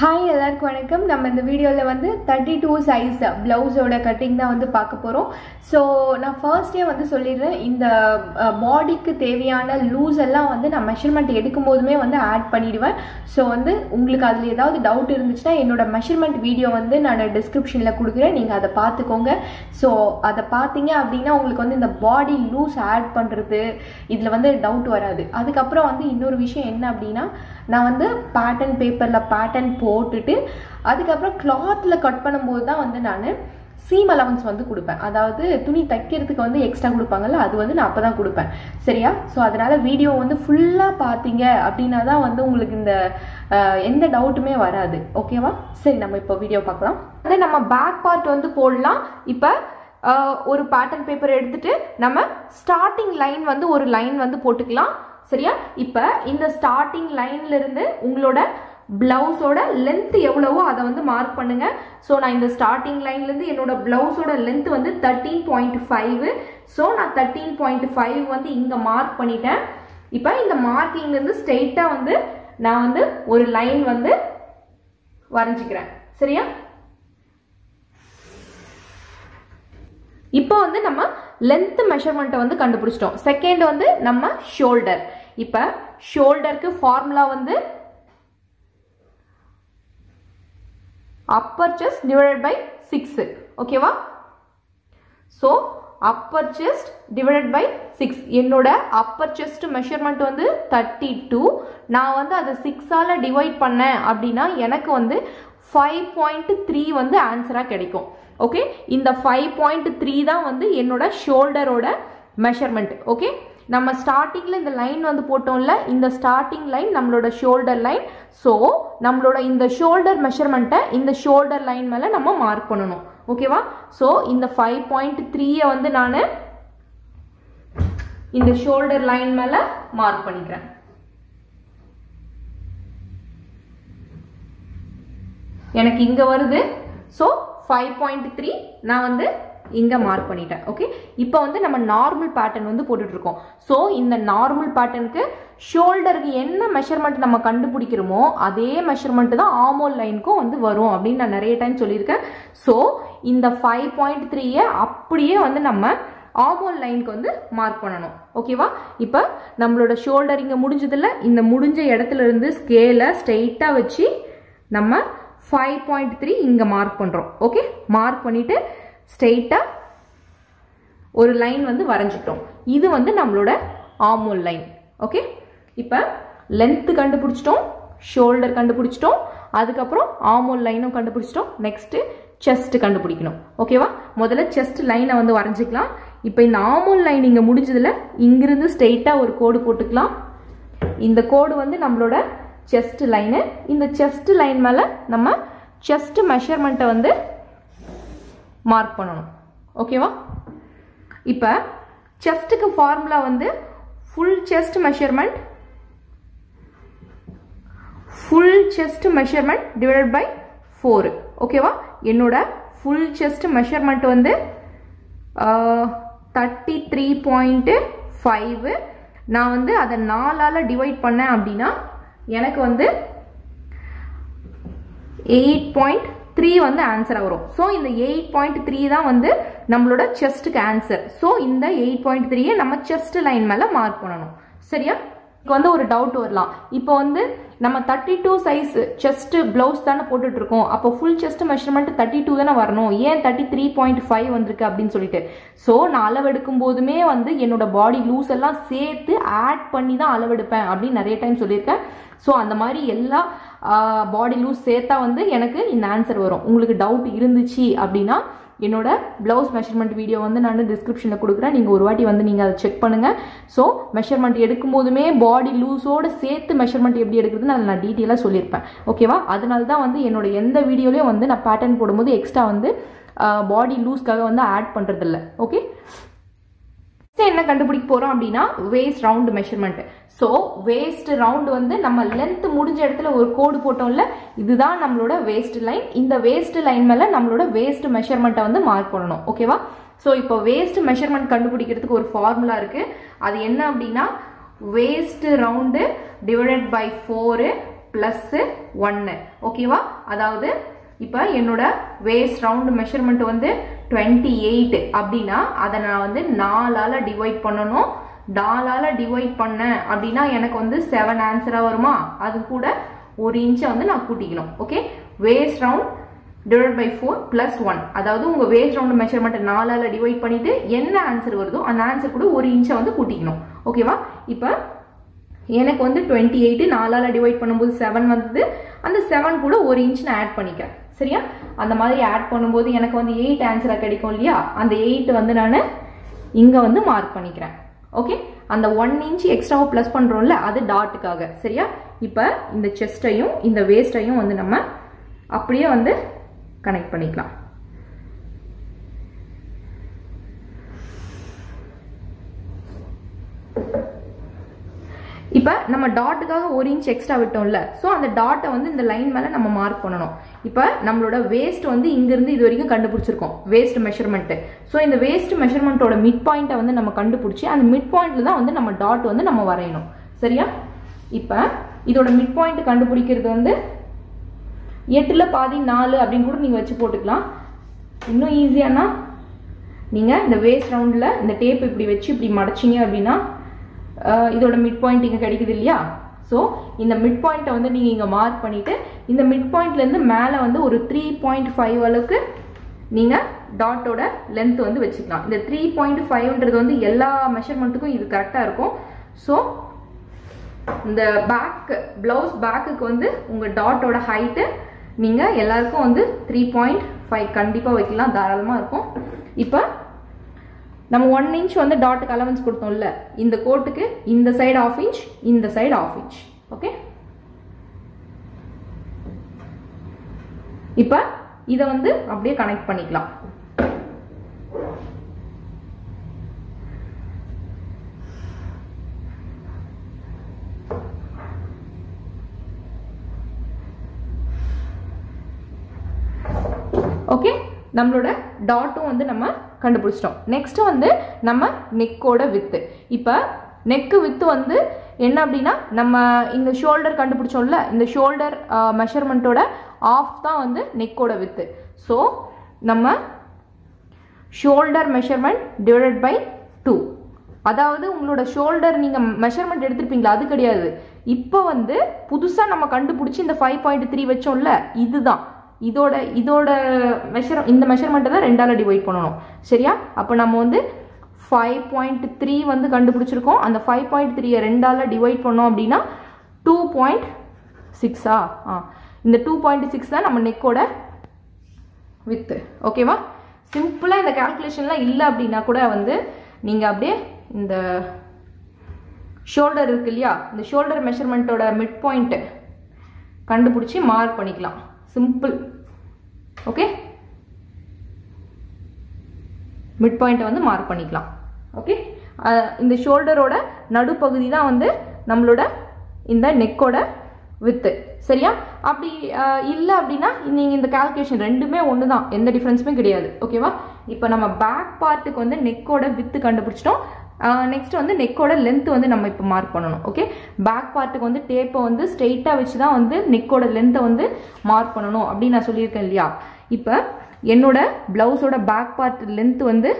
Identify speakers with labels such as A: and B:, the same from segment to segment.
A: Hi எல்லாருக்கும் வணக்கம். நம்ம இந்த வீடியோவில் வந்து தேர்ட்டி டூ சைஸ் ப்ளவுஸோட கட்டிங் தான் வந்து பார்க்க போகிறோம் ஸோ நான் ஃபர்ஸ்டே வந்து சொல்லிடுறேன். இந்த பாடிக்கு தேவையான லூஸ் எல்லாம் வந்து நான் மெஷர்மெண்ட் எடுக்கும் போதுமே வந்து ஆட் பண்ணிவிடுவேன் ஸோ வந்து உங்களுக்கு அதில் ஏதாவது டவுட் இருந்துச்சுன்னா என்னோட மெஷர்மெண்ட் வீடியோ வந்து நான் டிஸ்கிரிப்ஷனில் கொடுக்குறேன். நீங்கள் அதை பார்த்துக்கோங்க. ஸோ அதை பார்த்தீங்க அப்படின்னா உங்களுக்கு வந்து இந்த பாடி லூஸ் ஆட் பண்ணுறது இதில் வந்து டவுட் வராது. அதுக்கப்புறம் வந்து இன்னொரு விஷயம் என்ன அப்படின்னா நான் வந்து பேட்டர்ன் பேப்பரில் பேட்டர்ன் போ போட்டுட்டு அதுக்கப்புறம் கிளாத்தில் கட் பண்ணும்போது தான் வந்து நான் சீம் அலவன்ஸ் வந்து கொடுப்பேன். அதாவது துணி தைக்கிறதுக்கு வந்து எக்ஸ்ட்ரா கொடுப்பாங்கல்ல அது வந்து நான் அப்போ தான் கொடுப்பேன். சரியா? ஸோ அதனால் வீடியோ வந்து ஃபுல்லாக பார்த்தீங்க அப்படின்னா தான் வந்து உங்களுக்கு இந்த எந்த டவுட்டுமே வராது. ஓகேவா சரி நம்ம இப்போ வீடியோ பார்க்கலாம். வந்து நம்ம பேக் பார்ட் வந்து போடலாம். இப்போ ஒரு பேட்டர்ன் பேப்பர் எடுத்துட்டு நம்ம ஸ்டார்டிங் லைன் வந்து ஒரு லைன் வந்து போட்டுக்கலாம். சரியா? இப்போ இந்த ஸ்டார்டிங் லைன்ல இருந்து உங்களோட பிளவுஸோட லென்த் எவ்வளவோ அதை வந்து மார்க் பண்ணுங்க. ஸோ நான் இந்த ஸ்டார்டிங் லைன்லேருந்து என்னோட பிளவுஸோட லென்த் வந்து தேர்ட்டீன் பாயிண்ட் ஃபைவ் ஸோ நான் தேர்ட்டீன் பாயிண்ட் ஃபைவ் வந்து இங்கே மார்க் பண்ணிட்டேன். இப்போ இந்த மார்க்கிங்லேருந்து ஸ்ட்ரெயிட்டாக வந்து நான் வந்து ஒரு லைன் வந்து வரைஞ்சிக்கிறேன். சரியா? இப்போ வந்து நம்ம லென்த் மெஷர்மெண்ட்டை வந்து கண்டுபிடிச்சிட்டோம். செகண்ட் வந்து நம்ம ஷோல்டர் இப்போ ஷோல்டருக்கு ஃபார்முலா வந்து upper chest divided by six ஓகேவா so upper chest divided by six என்னோட அப்பர் செஸ்ட் மெஷர்மெண்ட் வந்து தேர்ட்டி டூ நான் வந்து அதை சிக்ஸால் டிவைட் பண்ணேன் அப்படின்னா எனக்கு வந்து ஃபைவ் பாயிண்ட் த்ரீ வந்து ஆன்சராக கிடைக்கும். ஓகே இந்த ஃபைவ் பாயிண்ட் த்ரீ தான் வந்து என்னோட ஷோல்டரோட மெஷர்மெண்ட் ஓகே நம்ம ஸ்டார்டிங்கில் இந்த லைன் வந்து போட்டோம்ல இந்த ஸ்டார்டிங் லைன் நம்மளோட ஷோல்டர் லைன் ஸோ நம்மளோட இந்த ஷோல்டர் மெஷர்மெண்ட்டை இந்த ஷோல்டர் லைன் மேலே நம்ம மார்க் பண்ணணும். ஓகேவா ஸோ இந்த ஃபைவ் பாயிண்ட் த்ரீயை வந்து நான் இந்த ஷோல்டர் லைன் மேலே மார்க் பண்ணிக்கிறேன். எனக்கு இங்கே வருது. ஸோ ஃபைவ் பாயிண்ட் த்ரீ நான் வந்து இங்கே மார்க் பண்ணிட்டேன் ஓகே இப்போ வந்து நம்ம நார்மல் பேட்டர்ன் வந்து போட்டுட்ருக்கோம். ஸோ இந்த நார்மல் பேட்டர்னுக்கு ஷோல்டருக்கு என்ன மெஷர்மெண்ட் நம்ம கண்டுபிடிக்கிறோமோ அதே மெஷர்மெண்ட் தான் ஆமோல் லைனுக்கும் வந்து வரும் அப்படின்னு நான் நிறைய டைம் சொல்லியிருக்கேன். ஸோ இந்த ஃபைவ் பாயிண்ட் த்ரீயை அப்படியே வந்து நம்ம ஆமோல் லைனுக்கு வந்து மார்க் பண்ணணும் ஓகேவா இப்போ நம்மளோட ஷோல்டர் இங்கே முடிஞ்சதில்ல இந்த முடிஞ்ச இடத்துல இருந்து ஸ்கேலை ஸ்ட்ரெயிட்டாக வச்சு நம்ம ஃபைவ் பாயிண்ட் த்ரீ இங்கே மார்க் பண்ணுறோம் ஓகே மார்க் பண்ணிவிட்டு ஸ்ட்ரெயிட்டாக ஒரு லைன் வந்து வரைஞ்சிட்டோம். இது வந்து நம்மளோட ஆமோல் லைன் ஓகே இப்போ லென்த்து கண்டுபிடிச்சிட்டோம் ஷோல்டர் கண்டுபிடிச்சிட்டோம் அதுக்கப்புறம் ஆமோல் லைனும் கண்டுபிடிச்சிட்டோம். நெக்ஸ்ட்டு செஸ்ட் கண்டுபிடிக்கணும். ஓகேவா முதல்ல செஸ்ட் லைனை வந்து வரைஞ்சிக்கலாம். இப்போ இந்த ஆமோல் லைன் இங்கே முடிஞ்சதில் இங்கிருந்து ஸ்ட்ரெயிட்டாக ஒரு கோடு போட்டுக்கலாம். இந்த கோடு வந்து நம்மளோட செஸ்ட் லைனு இந்த செஸ்ட் லைன் மேலே நம்ம செஸ்ட் மெஷர்மெண்ட்டை வந்து மார்க் பண்ணணும். ஓகேவா இப்போ செஸ்ட்டுக்கு ஃபார்முலா வந்து full chest measurement full chest measurement divided by four ஓகேவா என்னோட ஃபுல் செஸ்ட் மெஷர்மெண்ட் வந்து தேர்ட்டி த்ரீ பாயிண்ட்டு ஃபைவ் நான் வந்து அதை நாலால் டிவைட் பண்ணேன் அப்படின்னா எனக்கு வந்து எயிட் பாயிண்ட் த்ரீ வந்து ஆன்சராக வரும். ஸோ இந்த எயிட் பாயிண்ட் த்ரீ தான் வந்து நம்மளோட செஸ்ட்டுக்கு ஆன்சர் ஸோ இந்த எயிட் பாயிண்ட் த்ரீயை நம்ம செஸ்ட் லைன் மேலே மார்க் பண்ணணும். சரியா? இப்போ வந்து ஒரு டவுட் வரலாம். இப்போ வந்து நம்ம thirty two size chest blouse தானே போட்டுட்டு இருக்கோம் அப்போ full chest measurement thirty two தானே வரணும். ஏன் தேர்ட்டி த்ரீ பாயிண்ட் ஃபைவ் வந்திருக்கு அப்படின்னு சொல்லிட்டு? ஸோ நான் அளவெடுக்கும் போதுமே வந்து என்னோட பாடி லூஸ் எல்லாம் சேர்த்து ஆட் பண்ணி தான் அளவெடுப்பேன் அப்படின்னு நிறைய டைம் சொல்லியிருக்கேன். ஸோ அந்த மாதிரி எல்லா பாடி லூஸ் சேர்த்தா வந்து எனக்கு இந்த ஆன்சர் வரும். உங்களுக்கு டவுட் இருந்துச்சு அப்படின்னா என்னோட ப்ளவுஸ் மெஷர்மெண்ட் வீடியோ வந்து நான் டிஸ்கிரிப்ஷனில் கொடுக்குறேன். நீங்கள் ஒரு வாட்டி வந்து நீங்கள் அதை செக் பண்ணுங்கள் ஸோ மெஷர்மெண்ட் எடுக்கும் போதுமே பாடி லூஸோடு சேர்த்து மெஷர்மெண்ட் எப்படி எடுக்கிறதுன்னு அதில் நான் டீட்டெயிலாக சொல்லியிருப்பேன். ஓகேவா அதனால தான் வந்து என்னோட எந்த வீடியோலையும் வந்து நான் பேட்டர்ன் போடும்போது எக்ஸ்ட்ரா வந்து பாடி லூஸ்க்காக வந்து ஆட் பண்ணுறதில்ல ஓகே என்ன கண்டுபிடிக்க போறோம் அப்படின்னா waist round measurement so waist round வந்து நம்ம லென்த் முடிஞ்ச இடத்துல ஒரு கோடு போட்டோம்ல இதுதான் நம்மளோட வேஸ்ட் லைன் இந்த வேஸ்ட் லைன் மேல நம்மளோட வேஸ்ட் மெஷர்மெண்ட்டை வந்து மார்க் பண்ணணும். ஓகேவா ஸோ இப்போ வேஸ்ட் மெஷர்மெண்ட் கண்டுபிடிக்கிறதுக்கு ஒரு ஃபார்முலா இருக்கு. அது என்ன அப்படின்னா waist round divided by four plus ஒன்று ஓகேவா அதாவது இப்போ என்னோட வேஸ்ட் ரவுண்ட் மெஷர்மெண்ட் வந்து டுவெண்ட்டி எயிட் அப்படின்னா அதை நான் வந்து நாலால் டிவைட் பண்ணணும். நாலால் டிவைட் பண்ணேன் அப்படின்னா எனக்கு வந்து செவன் ஆன்சராக வருமா? அது கூட ஒரு இன்ச்சை வந்து நான் கூட்டிக்கணும். Okay waist round divide by four plus one அதாவது உங்கள் வேஸ்ட் ரவுண்ட் மெஷர்மெண்ட் நாலால் டிவைட் பண்ணிட்டு என்ன ஆன்சர் வருதோ அந்த ஆன்சர் கூட ஒரு இன்ச்சை வந்து கூட்டிக்கணும். ஓகேவா இப்போ எனக்கு வந்து டுவெண்ட்டி எயிட்டு நாலால் டிவைட் பண்ணும்போது செவன் வந்தது. அந்த செவன் கூட ஒரு இன்ச் நான் ஆட் பண்ணிக்கிறேன். சரியா? அந்த மாதிரி ஆட் பண்ணும்போது எனக்கு வந்து எயிட் ஆன்சராக கிடைக்கும் இல்லையா? அந்த எயிட் வந்து நான் இங்கே வந்து மார்க் பண்ணிக்கிறேன். ஓகே அந்த ஒன் இன்ச் எக்ஸ்ட்ராவை ப்ளஸ் பண்ணுறோம்ல அது டாட்டுக்காக சரியா? இப்போ இந்த செஸ்ட்டையும் இந்த வேஸ்ட்டையும் வந்து நம்ம அப்படியே வந்து கனெக்ட் பண்ணிக்கலாம். இப்போ நம்ம டாட்டுக்காக ஒரு இன்ச் எக்ஸ்ட்ரா விட்டோம்ல ஸோ அந்த டாட்டை வந்து இந்த லைன் மேலே நம்ம மார்க் பண்ணணும். இப்போ நம்மளோட வேஸ்ட் வந்து இங்கேருந்து இது வரைக்கும் கண்டுபிடிச்சிருக்கோம் வேஸ்ட் மெஷர்மெண்ட்டு ஸோ இந்த வேஸ்ட் மெஷர்மெண்ட்டோட மிட் பாயிண்ட்டை வந்து நம்ம கண்டுபிடிச்சி அந்த மிட் பாயிண்ட்டில் தான் வந்து நம்ம டாட் வந்து நம்ம வரையணும். சரியா? இப்போ இதோட மிட் பாயிண்ட் கண்டுபிடிக்கிறது வந்து எட்டில் பாதி நாலு அப்படின்னு கூட நீங்கள் வச்சு போட்டுக்கலாம். இன்னும் ஈஸியானா நீங்கள் இந்த வேஸ்ட் ரவுண்டில் இந்த டேப் இப்படி வச்சு இப்படி மடைச்சிங்க அப்படின்னா இதோட மிட் பாயிண்ட் இங்கே கிடைக்குது இல்லையா? ஸோ இந்த மிட் பாயிண்ட்டை வந்து நீங்கள் இங்கே மார்க் பண்ணிவிட்டு இந்த மிட் பாயிண்ட்லேருந்து மேலே வந்து ஒரு த்ரீ பாயிண்ட் ஃபைவ் அளவுக்கு நீங்கள் டாட்டோட லென்த் வந்து வச்சுக்கலாம். இந்த த்ரீ பாயிண்ட் ஃபைவ்ன்றது வந்து எல்லா மெஷர்மெண்ட்டுக்கும் இது கரெக்டாக இருக்கும். ஸோ இந்த பேக் ப்ளவுஸ் பேக்குக்கு வந்து உங்கள் டாட்டோட ஹைட்டு நீங்கள் எல்லாருக்கும் வந்து த்ரீ பாயிண்ட் ஃபைவ் கண்டிப்பாக வைக்கலாம். தாராளமாக இருக்கும். இப்போ நம்ம ஒன் இன்ச் வந்து டாட்டுக்கு அலவன்ஸ் கொடுத்தோம்ல இந்த கோட்டுக்கு இந்த சைடு ஆஃப் இன்ச் இந்த சைடு ஆஃப் இன்ச் ஓகே இப்போ இதை வந்து அப்படியே கனெக்ட் பண்ணிக்கலாம். ஓகே நம்மளோட டாட்டும் வந்து நம்ம கண்டுபிடிச்சிட்டோம். நெக்ஸ்ட் வந்து நம்ம நெக்கோட வித்து இப்போ நெக்கு வித்து வந்து என்ன அப்படின்னா நம்ம இந்த ஷோல்டர் கண்டுபிடிச்சோம்ல இந்த ஷோல்டர் மெஷர்மெண்ட்டோட ஆஃப் தான் வந்து நெக்கோட வித்து ஸோ நம்ம shoulder measurement divided by two அதாவது உங்களோட ஷோல்டர் நீங்கள் மெஷர்மெண்ட் எடுத்திருப்பீங்களா? அது கிடையாது. இப்போ வந்து புதுசாக நம்ம கண்டுபிடிச்சி இந்த ஃபைவ் பாயிண்ட் த்ரீ வச்சோம்ல இதுதான். இதோட இதோட மெஷர் இந்த மெஷர்மெண்ட்டை தான் ரெண்டால் டிவைட் பண்ணணும். சரியா? அப்போ நம்ம வந்து ஃபைவ் பாயிண்ட் த்ரீ வந்து கண்டுபிடிச்சிருக்கோம். அந்த ஃபைவ் பாயிண்ட் த்ரீயை ரெண்டால் டிவைட் பண்ணோம் அப்படின்னா டூ பாயிண்ட் சிக்ஸா ஆ? இந்த டூ பாயிண்ட் சிக்ஸ் தான் நம்ம நெக்கோட வித்து ஓகேவா சிம்பிளாக இந்த கால்குலேஷன்லாம் இல்லை அப்படின்னா கூட வந்து நீங்கள் அப்படியே இந்த ஷோல்டர் இருக்கு இல்லையா? இந்த ஷோல்டர் மெஷர்மெண்ட்டோட மிட் பாயிண்ட்டு கண்டுபிடிச்சி மார்க் பண்ணிக்கலாம். சிம்பிள். ஓகே? மிட் பாயிண்ட்டை வந்து மார்க் பண்ணிக்கலாம். ஓகே? இந்த ஷோல்டரோட நடுப்பகுதி தான் வந்து நம்மளோட இந்த நெக்கோட வித்து சரியா? அப்படி இல்லை அப்படின்னா நீங்கள் இந்த கால்குலேஷன் ரெண்டுமே ஒன்று தான் எந்த டிஃப்ரென்ஸுமே கிடையாது. ஓகேவா? இப்போ நம்ம பேக் பார்ட்டுக்கு வந்து நெக்கோட வித்து கண்டுபிடிச்சிட்டோம். நெக்ஸ்ட் வந்து நெக்கோட லென்த் வந்து நம்ம இப்போ மார்க் பண்ணணும் ஓகே பேக் பார்ட்டுக்கு வந்து டேப்பை வந்து ஸ்ட்ரெயிட்டாக வச்சு தான் வந்து நெக்கோட லென்த்தை வந்து மார்க் பண்ணணும் அப்படின்னு நான் சொல்லியிருக்கேன் இல்லையா? இப்போ என்னோட ப்ளவுஸோட பேக் பார்ட் லென்த் வந்து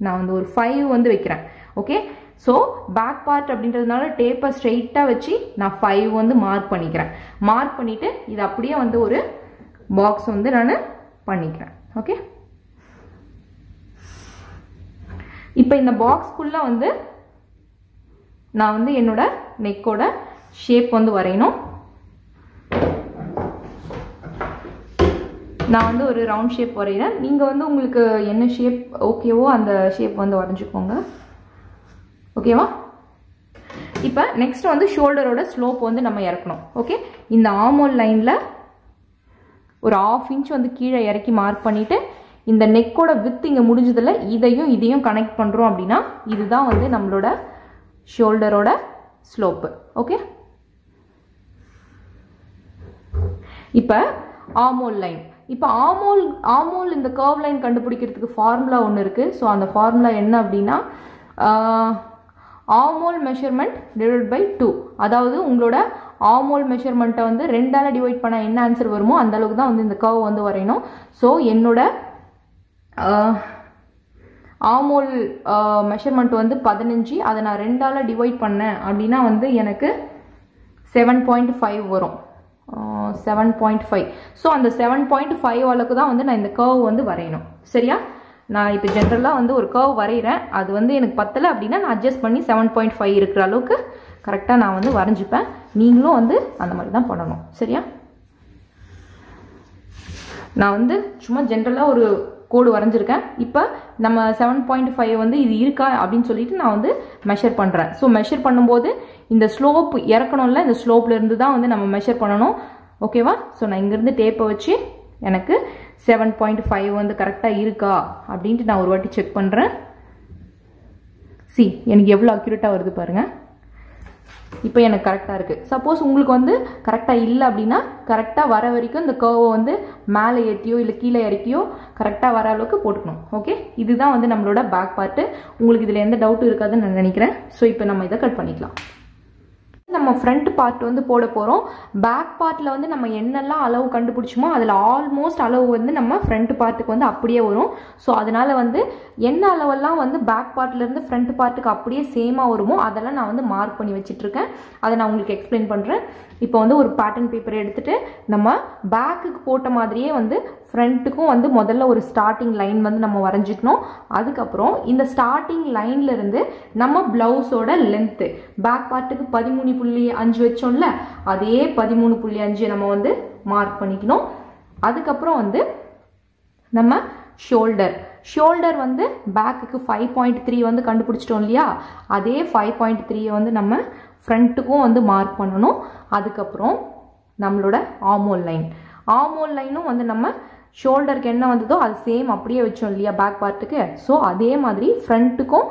A: நான் வந்து ஒரு ஃபைவ் வந்து வைக்கிறேன் ஓகே ஸோ பேக் பார்ட் அப்படின்றதுனால டேப்பை ஸ்ட்ரெயிட்டாக வச்சு நான் ஃபைவ் வந்து மார்க் பண்ணிக்கிறேன். மார்க் பண்ணிவிட்டு இது அப்படியே வந்து ஒரு பாக்ஸ் வந்து நான் பண்ணிக்கிறேன் ஓகே இப்போ இந்த பாக்ஸ்க்குள்ளே வந்து நான் வந்து என்னோட நெக்கோட ஷேப் வந்து வரையணும். நான் வந்து ஒரு ரவுண்ட் ஷேப் வரைகிறேன் நீங்கள் வந்து உங்களுக்கு என்ன ஷேப் ஓகேவோ அந்த ஷேப் வந்து வரைஞ்சிக்கோங்க. ஓகேவா? இப்போ நெக்ஸ்ட் வந்து ஷோல்டரோட ஸ்லோப் வந்து நம்ம இறக்கணும். ஓகே இந்த ஆமோல் லைனில் ஒரு ஆஃப் இன்ச் வந்து கீழே இறக்கி மார்க் பண்ணிவிட்டு இந்த நெக்கோட வித் இங்கே முடிஞ்சதில் இதையும் இதையும் கனெக்ட் பண்ணுறோம் அப்படின்னா இதுதான் வந்து நம்மளோட ஷோல்டரோட ஸ்லோப்பு ஓகே இப்போ ஆமோல் லைன் இப்போ ஆமோல் ஆமோல் இந்த கர்வ் லைன் கண்டுபிடிக்கிறதுக்கு ஃபார்முலா ஒன்று இருக்குது ஸோ அந்த ஃபார்முலா என்ன அப்படின்னா armhole measurement divide by two அதாவது உங்களோட ஆமோல் மெஷர்மெண்ட்டை வந்து ரெண்டால் டிவைட் பண்ண என்ன ஆன்சர் வருமோ அந்த அளவுக்கு தான் வந்து இந்த கர்வ் வந்து வரையணும். ஸோ என்னோட ஆமோல் மெஷர்மெண்ட் வந்து பதினஞ்சு. அதை நான் ரெண்டால் டிவைட் பண்ணேன் அப்படின்னா வந்து எனக்கு செவன் பாயிண்ட் ஃபைவ் வரும். செவன் பாயிண்ட் ஃபைவ் ஸோ அந்த செவன் பாயிண்ட் ஃபைவ் அளவுக்கு தான் வந்து நான் இந்த கர்வ் வந்து வரையணும். சரியா? நான் இப்போ ஜென்ரலாக வந்து ஒரு கர்வ் வரைகிறேன் அது வந்து எனக்கு பத்தலை அப்படின்னா நான் அட்ஜஸ்ட் பண்ணி செவன் பாயிண்ட் ஃபைவ் இருக்கிற அளவுக்கு கரெக்டாக நான் வந்து வரைஞ்சிப்பேன். நீங்களும் வந்து அந்த மாதிரி தான் பண்ணணும். சரியா? நான் வந்து சும்மா ஜென்ரலாக ஒரு கோடு வரைஞ்சிருக்கேன். இப்போ நம்ம செவன் பாயிண்ட் ஃபைவ் வந்து இது இருக்கா அப்படின்னு சொல்லிட்டு நான் வந்து மெஷர் பண்ணுறேன் ஸோ மெஷர் பண்ணும்போது இந்த ஸ்லோப் இறக்கணும்ல இந்த ஸ்லோப்லேருந்து தான் வந்து நம்ம மெஷர் பண்ணணும். ஓகேவா ஸோ நான் இங்கேருந்து டேப்பை வச்சு எனக்கு செவன் பாயிண்ட் ஃபைவ் வந்து கரெக்டாக இருக்கா அப்படின்ட்டு நான் ஒரு வாட்டி செக் பண்ணுறேன் சி எனக்கு எவ்வளோ அக்யூரேட்டாக வருது பாருங்கள் இப்போ எனக்கு கரெக்டாக இருக்குது சப்போஸ் உங்களுக்கு வந்து கரெக்டாக இல்லை அப்படின்னா கரெக்டாக வர வரைக்கும் இந்த கர்வை வந்து மேலே ஏற்றியோ இல்லை கீழே இறக்கியோ கரெக்டாக வர அளவுக்கு போட்டுக்கணும். ஓகே இதுதான் வந்து நம்மளோட பேக் பார்ட்டு உங்களுக்கு இதில் எந்த டவுட்டும் இருக்காதுன்னு நான் நினைக்கிறேன். ஸோ இப்போ நம்ம இதை கட் பண்ணிக்கலாம். நம்ம ஃப்ரண்ட் பார்ட் வந்து போட போகிறோம் பேக் பார்ட்டில் வந்து நம்ம என்னெல்லாம் அளவு கண்டுபிடிச்சோமோ அதில் ஆல்மோஸ்ட் அளவு வந்து நம்ம ஃப்ரண்ட் பார்ட்டுக்கு வந்து அப்படியே வரும். ஸோ அதனால் வந்து என்ன அளவெல்லாம் வந்து பேக் பார்ட்லேருந்து ஃப்ரண்ட் பார்ட்டுக்கு அப்படியே சேமாக வருமோ அதெல்லாம் நான் வந்து மார்க் பண்ணி வச்சிட்ருக்கேன் அதை நான் உங்களுக்கு எக்ஸ்பிளைன் பண்ணுறேன் இப்போ வந்து ஒரு பேட்டர்ன் பேப்பர் எடுத்துகிட்டு நம்ம பேக்குக்கு போட்ட மாதிரியே வந்து ஃப்ரண்ட்டுக்கும் வந்து முதல்ல ஒரு ஸ்டார்டிங் லைன் வந்து நம்ம வரைஞ்சிக்கணும். அதுக்கப்புறம் இந்த ஸ்டார்டிங் லைன்லேருந்து நம்ம ப்ளவுஸோட லென்த்து பேக் பார்ட்டுக்கு பதிமூணு புள்ளி அஞ்சு வச்சோம்ல அதே பதிமூணு புள்ளி அஞ்சு நம்ம வந்து மார்க் பண்ணிக்கணும். அதுக்கப்புறம் வந்து நம்ம ஷோல்டர் ஷோல்டர் வந்து பேக்குக்கு ஃபைவ் பாயிண்ட் த்ரீ வந்து கண்டுபிடிச்சிட்டோம் இல்லையா? அதே ஃபைவ் பாயிண்ட் த்ரீயை வந்து நம்ம ஃப்ரண்ட்டுக்கும் வந்து மார்க் பண்ணணும். அதுக்கப்புறம் நம்மளோட ஆமோல் லைன் ஆமோல் லைனும் வந்து நம்ம ஷோல்டருக்கு என்ன வந்ததோ அது சேம் அப்படியே வச்சோம் இல்லையா பேக் பார்ட்டுக்கு ஸோ அதே மாதிரி ஃப்ரண்ட்டுக்கும்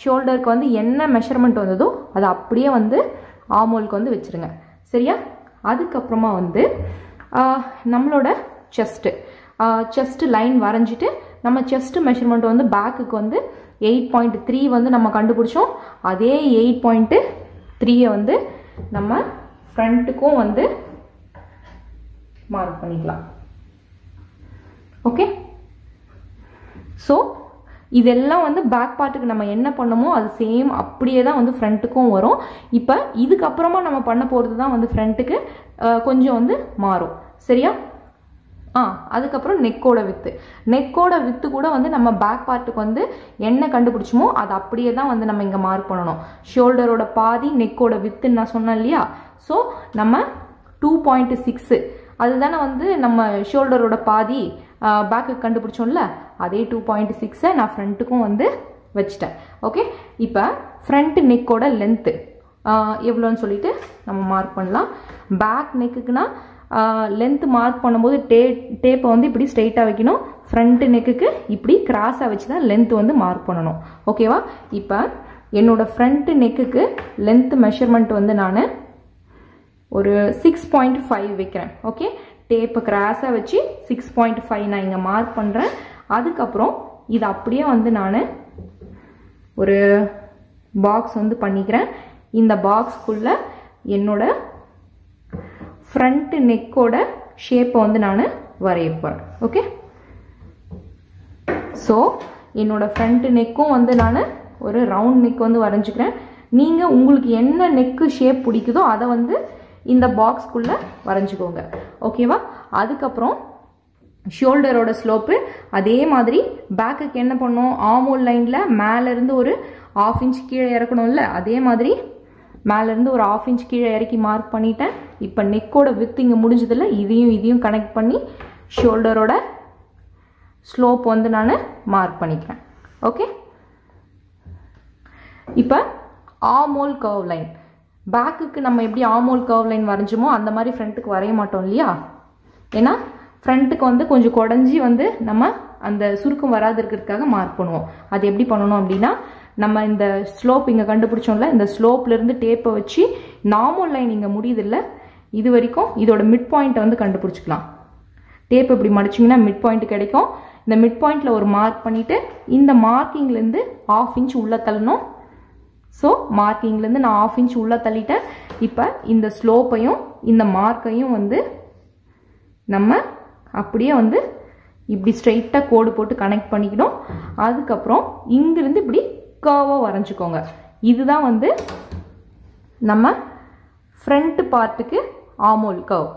A: ஷோல்டருக்கு வந்து என்ன மெஷர்மெண்ட் வந்ததோ அது அப்படியே வந்து ஆமோலுக்கு வந்து வச்சுருங்க. சரியா? அதுக்கப்புறமா வந்து நம்மளோட செஸ்ட்டு செஸ்ட்டு லைன் வரைஞ்சிட்டு நம்ம செஸ்ட்டு மெஷர்மெண்ட் வந்து பேக்குக்கு வந்து எயிட் பாயிண்ட் த்ரீ வந்து நம்ம கண்டுபிடிச்சோம். அதே எயிட் பாயிண்ட்டு த்ரீயை வந்து நம்ம ஃப்ரண்ட்டுக்கும் வந்து மார்க் பண்ணிக்கலாம். ஓகே ஸோ இதெல்லாம் வந்து பேக் பார்ட்டுக்கு நம்ம என்ன பண்ணமோ அது சேம் அப்படியே தான் வந்து ஃப்ரண்ட்டுக்கும் வரும். இப்போ இதுக்கப்புறமா நம்ம பண்ண போகிறது தான் வந்து ஃப்ரண்ட்டுக்கு கொஞ்சம் வந்து மாறும். சரியா? ஆ அதுக்கப்புறம் நெக்கோட வித்து நெக்கோட வித்து கூட வந்து நம்ம பேக் பார்ட்டுக்கு வந்து என்ன கண்டுபிடிச்சோமோ அது அப்படியே தான் வந்து நம்ம இங்கே மார்க் பண்ணணும். ஷோல்டரோட பாதி நெக்கோட வித்துன்னு நான் சொன்னேன் இல்லையா? ஸோ நம்ம டூ பாயிண்ட் சிக்ஸு அதுதானே வந்து நம்ம ஷோல்டரோட பாதி பேக்கு கண்டுபிடிச்சோம்ல அதே டூ பாயிண்ட் சிக்ஸை நான் ஃப்ரண்ட்டுக்கும் வந்து வச்சுட்டேன். ஓகே இப்போ ஃப்ரண்ட் நெக்கோட லென்த்து எவ்வளோன்னு சொல்லிட்டு நம்ம மார்க் பண்ணலாம். பேக் நெக்குக்குன்னா லென்த்து மார்க் பண்ணும்போது டே டேப்பை வந்து இப்படி ஸ்ட்ரெயிட்டாக வைக்கணும். ஃப்ரண்ட்டு நெக்குக்கு இப்படி கிராஸாக வச்சு தான் லென்த்து வந்து மார்க் பண்ணணும். ஓகேவா இப்போ என்னோடய ஃப்ரண்ட்டு நெக்குக்கு லென்த்து மெஷர்மெண்ட் வந்து நான் ஒரு சிக்ஸ் பாயிண்ட் ஃபைவ் வைக்கிறேன். ஓகே டேப்பை கிராஸாக வச்சு சிக்ஸ் பாயிண்ட் ஃபைவ் நான் இங்கே மார்க் பண்ணுறேன் அதுக்கப்புறம் இது அப்படியே வந்து நான் ஒரு பாக்ஸ் வந்து பண்ணிக்கிறேன். இந்த பாக்ஸ்க்குள்ளே என்னோட ஃப்ரண்ட்டு நெக்கோட ஷேப்பை வந்து நான் வரைய போகிறேன் ஓகே ஸோ என்னோடய ஃப்ரண்ட்டு நெக்கும் வந்து நான் ஒரு ரவுண்ட் நெக் வந்து வரைஞ்சிக்கிறேன். நீங்கள் உங்களுக்கு என்ன நெக்கு ஷேப் பிடிக்குதோ அதை வந்து இந்த பாக்ஸ்க்குள்ளே வரைஞ்சிக்கோங்க. ஓகேவா அதுக்கப்புறம் ஷோல்டரோட ஸ்லோப்பு அதே மாதிரி பேக்குக்கு என்ன பண்ணோம்? ஆமோல் லைனில் மேலேருந்து ஒரு ஆஃப் இன்ச் கீழே இறக்கணும்ல? அதே மாதிரி மேலேருந்து ஒரு ஆஃப் இன்ச் கீழே இறக்கி மார்க் பண்ணிட்டேன். இப்போ நெக்கோட வித் இங்கே முடிஞ்சதில் இதையும் இதையும் கனெக்ட் பண்ணி ஷோல்டரோட ஸ்லோப் வந்து நான் மார்க் பண்ணிக்கிறேன். ஓகே இப்போ ஆமோல் கர்வ் லைன் பேக்குக்கு நம்ம எப்படி ஆமோல் கர்வ் லைன் வரைஞ்சோமோ அந்த மாதிரி ஃப்ரண்ட்டுக்கு வரைய மாட்டோம் இல்லையா? ஏன்னா ஃப்ரண்ட்டுக்கு வந்து கொஞ்சம் குடஞ்சி வந்து நம்ம அந்த சுருக்கம் வராது இருக்கிறதுக்காக மார்க் பண்ணுவோம். அது எப்படி பண்ணணும் அப்படின்னா நம்ம இந்த ஸ்லோப் இங்கே கண்டுபிடிச்சோம்ல இந்த ஸ்லோப்லேருந்து டேப்பை வச்சு நார்மல் லைன் இங்கே முடியுதில்ல இது வரைக்கும் இதோட மிட் பாயிண்ட்டை வந்து கண்டுபிடிச்சிக்கலாம். டேப் இப்படி மடிச்சிங்கன்னா மிட் பாயிண்ட் கிடைக்கும். இந்த மிட் பாயிண்ட்டில் ஒரு மார்க் பண்ணிவிட்டு இந்த மார்க்கிங்லேருந்து ஆஃப் இன்ச் உள்ளே தள்ளணும். ஸோ மார்க்கிங்லேருந்து நான் ஆஃப் இன்ச் உள்ளே தள்ளிட்டேன். இப்போ இந்த ஸ்லோப்பையும் இந்த மார்க்கையும் வந்து நம்ம அப்படியே வந்து இப்படி ஸ்ட்ரைட்டாக கோடு போட்டு கனெக்ட் பண்ணிக்கணும். அதுக்கப்புறம் இங்கிருந்து இப்படி கர்வாக வரைஞ்சிக்கோங்க. இதுதான் வந்து நம்ம ஃப்ரண்ட் பார்ட்டுக்கு ஆமோல் கர்வ்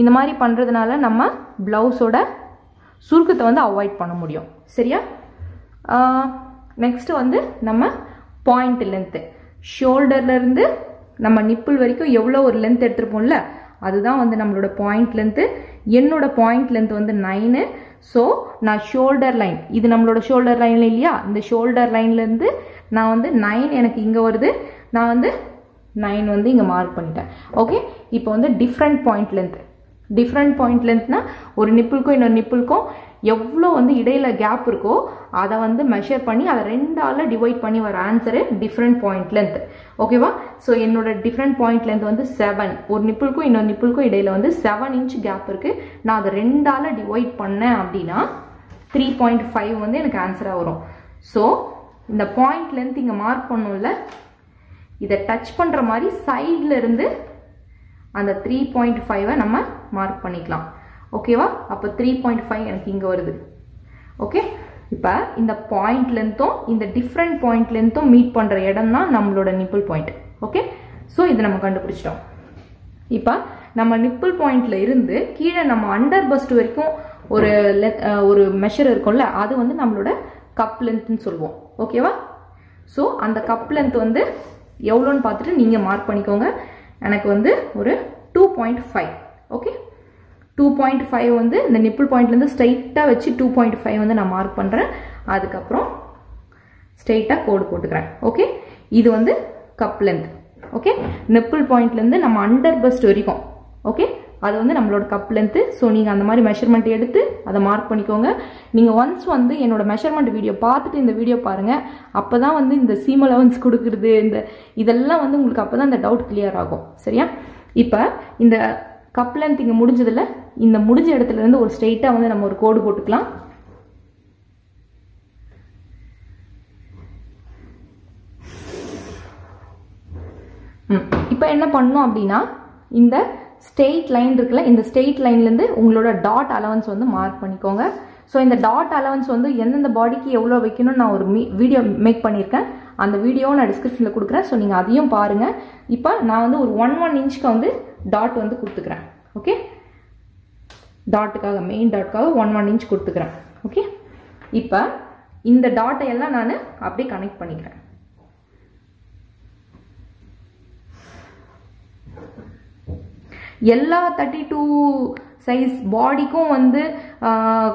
A: இந்த மாதிரி பண்ணுறதுனால நம்ம ப்ளவுஸோட சுருக்கத்தை வந்து அவாய்ட் பண்ண முடியும். சரியா? நெக்ஸ்ட்டு வந்து நம்ம பாயிண்ட் லென்த்து ஷோல்டர்லேருந்து நம்ம நிப்பிள் வரைக்கும் எவ்வளோ ஒரு லென்த் எடுத்துருப்போம்ல அதுதான் வந்து நம்மளோட பாயிண்ட் லென்த்து என்னோட பாயிண்ட் லென்த் வந்து நைனு ஸோ நான் ஷோல்டர் லைன் இது நம்மளோட ஷோல்டர் லைன் இல்லையா? இந்த ஷோல்டர் லைன்லேருந்து நான் வந்து நைன் எனக்கு இங்கே வருது. நான் வந்து நைன் வந்து இங்கே மார்க் பண்ணிட்டேன். ஓகே இப்போ வந்து different point length different point லென்த்னா ஒரு நிப்பிள்க்கும் இன்னொரு நிப்பிள்க்கும் எவ்வளோ வந்து இடையில கேப் இருக்கோ அதை வந்து மெஷர் பண்ணி அதை ரெண்டால டிவைட் பண்ணி வர ஆன்சரு டிஃப்ரெண்ட் பாயிண்ட் லென்த் ஓகேவா ஸோ என்னோட டிஃப்ரெண்ட் பாயிண்ட் லென்த் வந்து செவன் ஒரு நிப்புளுக்கும் இன்னொரு நிப்புளுக்கும் இடையில வந்து செவன் இன்ச் கேப் இருக்கு. நான் அதை ரெண்டால டிவைட் பண்ணேன் அப்படின்னா த்ரீ பாயிண்ட் ஃபைவ் வந்து எனக்கு ஆன்சராக வரும். ஸோ இந்த பாயிண்ட் லென்த் இங்கே மார்க் பண்ணும்ல இதை டச் பண்ணுற மாதிரி சைடில் இருந்து அந்த த்ரீ பாயிண்ட் ஃபைவை நம்ம மார்க் பண்ணிக்கலாம். ஓகேவா அப்போ த்ரீ பாயிண்ட் ஃபைவ் எனக்கு இங்கே வருது. ஓகே இப்போ இந்த பாயிண்ட் லென்த்தும் இந்த டிஃப்ரெண்ட் பாயிண்ட் லென்த்தும் மீட் பண்ணுற இடம் தான் நம்மளோட நிப்பிள் பாயிண்ட் ஓகே ஸோ இதை நம்ம கண்டுபிடிச்சிட்டோம். இப்போ நம்ம நிப்பிள் பாயிண்ட்ல இருந்து கீழே நம்ம அண்டர் பஸ்ட் வரைக்கும் ஒரு ஒரு மெஷர் இருக்கும்ல அது வந்து நம்மளோட கப் லென்த்னு சொல்லுவோம். ஓகேவா ஸோ அந்த கப் லென்த் வந்து எவ்வளோன்னு பார்த்துட்டு நீங்கள் மார்க் பண்ணிக்கோங்க. எனக்கு வந்து ஒரு two point five okay two point five வந்து இந்த நிப்பிள் பாயிண்ட்லேருந்து ஸ்ட்ரைட்டாக வச்சு டூ பாயிண்ட் ஃபைவ் வந்து நான் மார்க் பண்ணுறேன் அதுக்கப்புறம் ஸ்ட்ரைட்டாக கோடு போட்டுக்கிறேன். ஓகே இது வந்து கப் லென்த் ஓகே நிப்பிள் பாயிண்ட்லேருந்து நம்ம அண்டர் பஸ்ட் வரைக்கும். ஓகே அது வந்து நம்மளோட கப் லென்த்து ஸோ நீங்கள் அந்த மாதிரி மெஷர்மெண்ட் எடுத்து அதை மார்க் பண்ணிக்கோங்க. நீங்கள் ஒன்ஸ் வந்து என்னோட மெஷர்மெண்ட் வீடியோ பார்த்துட்டு இந்த வீடியோ பாருங்கள் அப்போ தான் வந்து இந்த சீம் அலவன்ஸ் கொடுக்குறது இந்த இதெல்லாம் வந்து உங்களுக்கு அப்போ தான் இந்த டவுட் கிளியர் ஆகும். சரியா? இப்போ இந்த கப் லென்த் இங்கே முடிஞ்சதில் இந்த முடிஞ்ச இடத்துலேருந்து ஒரு ஸ்ட்ரெயிட்டாக வந்து நம்ம ஒரு கோடு போட்டுக்கலாம். இப்போ என்ன பண்ணோம் அப்படின்னா இந்த ஸ்டெயிட் லைன் இருக்குல்ல இந்த ஸ்டெயிட் லைன்லேருந்து உங்களோட டாட் அலவன்ஸ் வந்து மார்க் பண்ணிக்கோங்க. ஸோ இந்த டாட் அலவன்ஸ் வந்து எந்தெந்த பாடிக்கு எவ்வளோ வைக்கணும்னு நான் ஒரு மீ வீடியோ மேக் பண்ணியிருக்கேன். அந்த வீடியோவை நான் டிஸ்கிரிப்ஷனில் கொடுக்குறேன். ஸோ நீங்கள் அதையும் பாருங்கள் இப்போ நான் வந்து ஒரு ஒன் ஒன் இன்ச்சுக்கு வந்து டாட் வந்து கொடுத்துக்கிறேன். ஓகே டாட்டுக்காக மெயின் டாட்டுக்காக ஒன் ஒன் இன்ச் கொடுத்துக்கிறேன். ஓகே இப்போ இந்த டாட்டை எல்லாம் நான் அப்படியே கனெக்ட் பண்ணிக்கிறேன். எல்லா தேர்ட்டி டூ சைஸ் பாடிக்கும் வந்து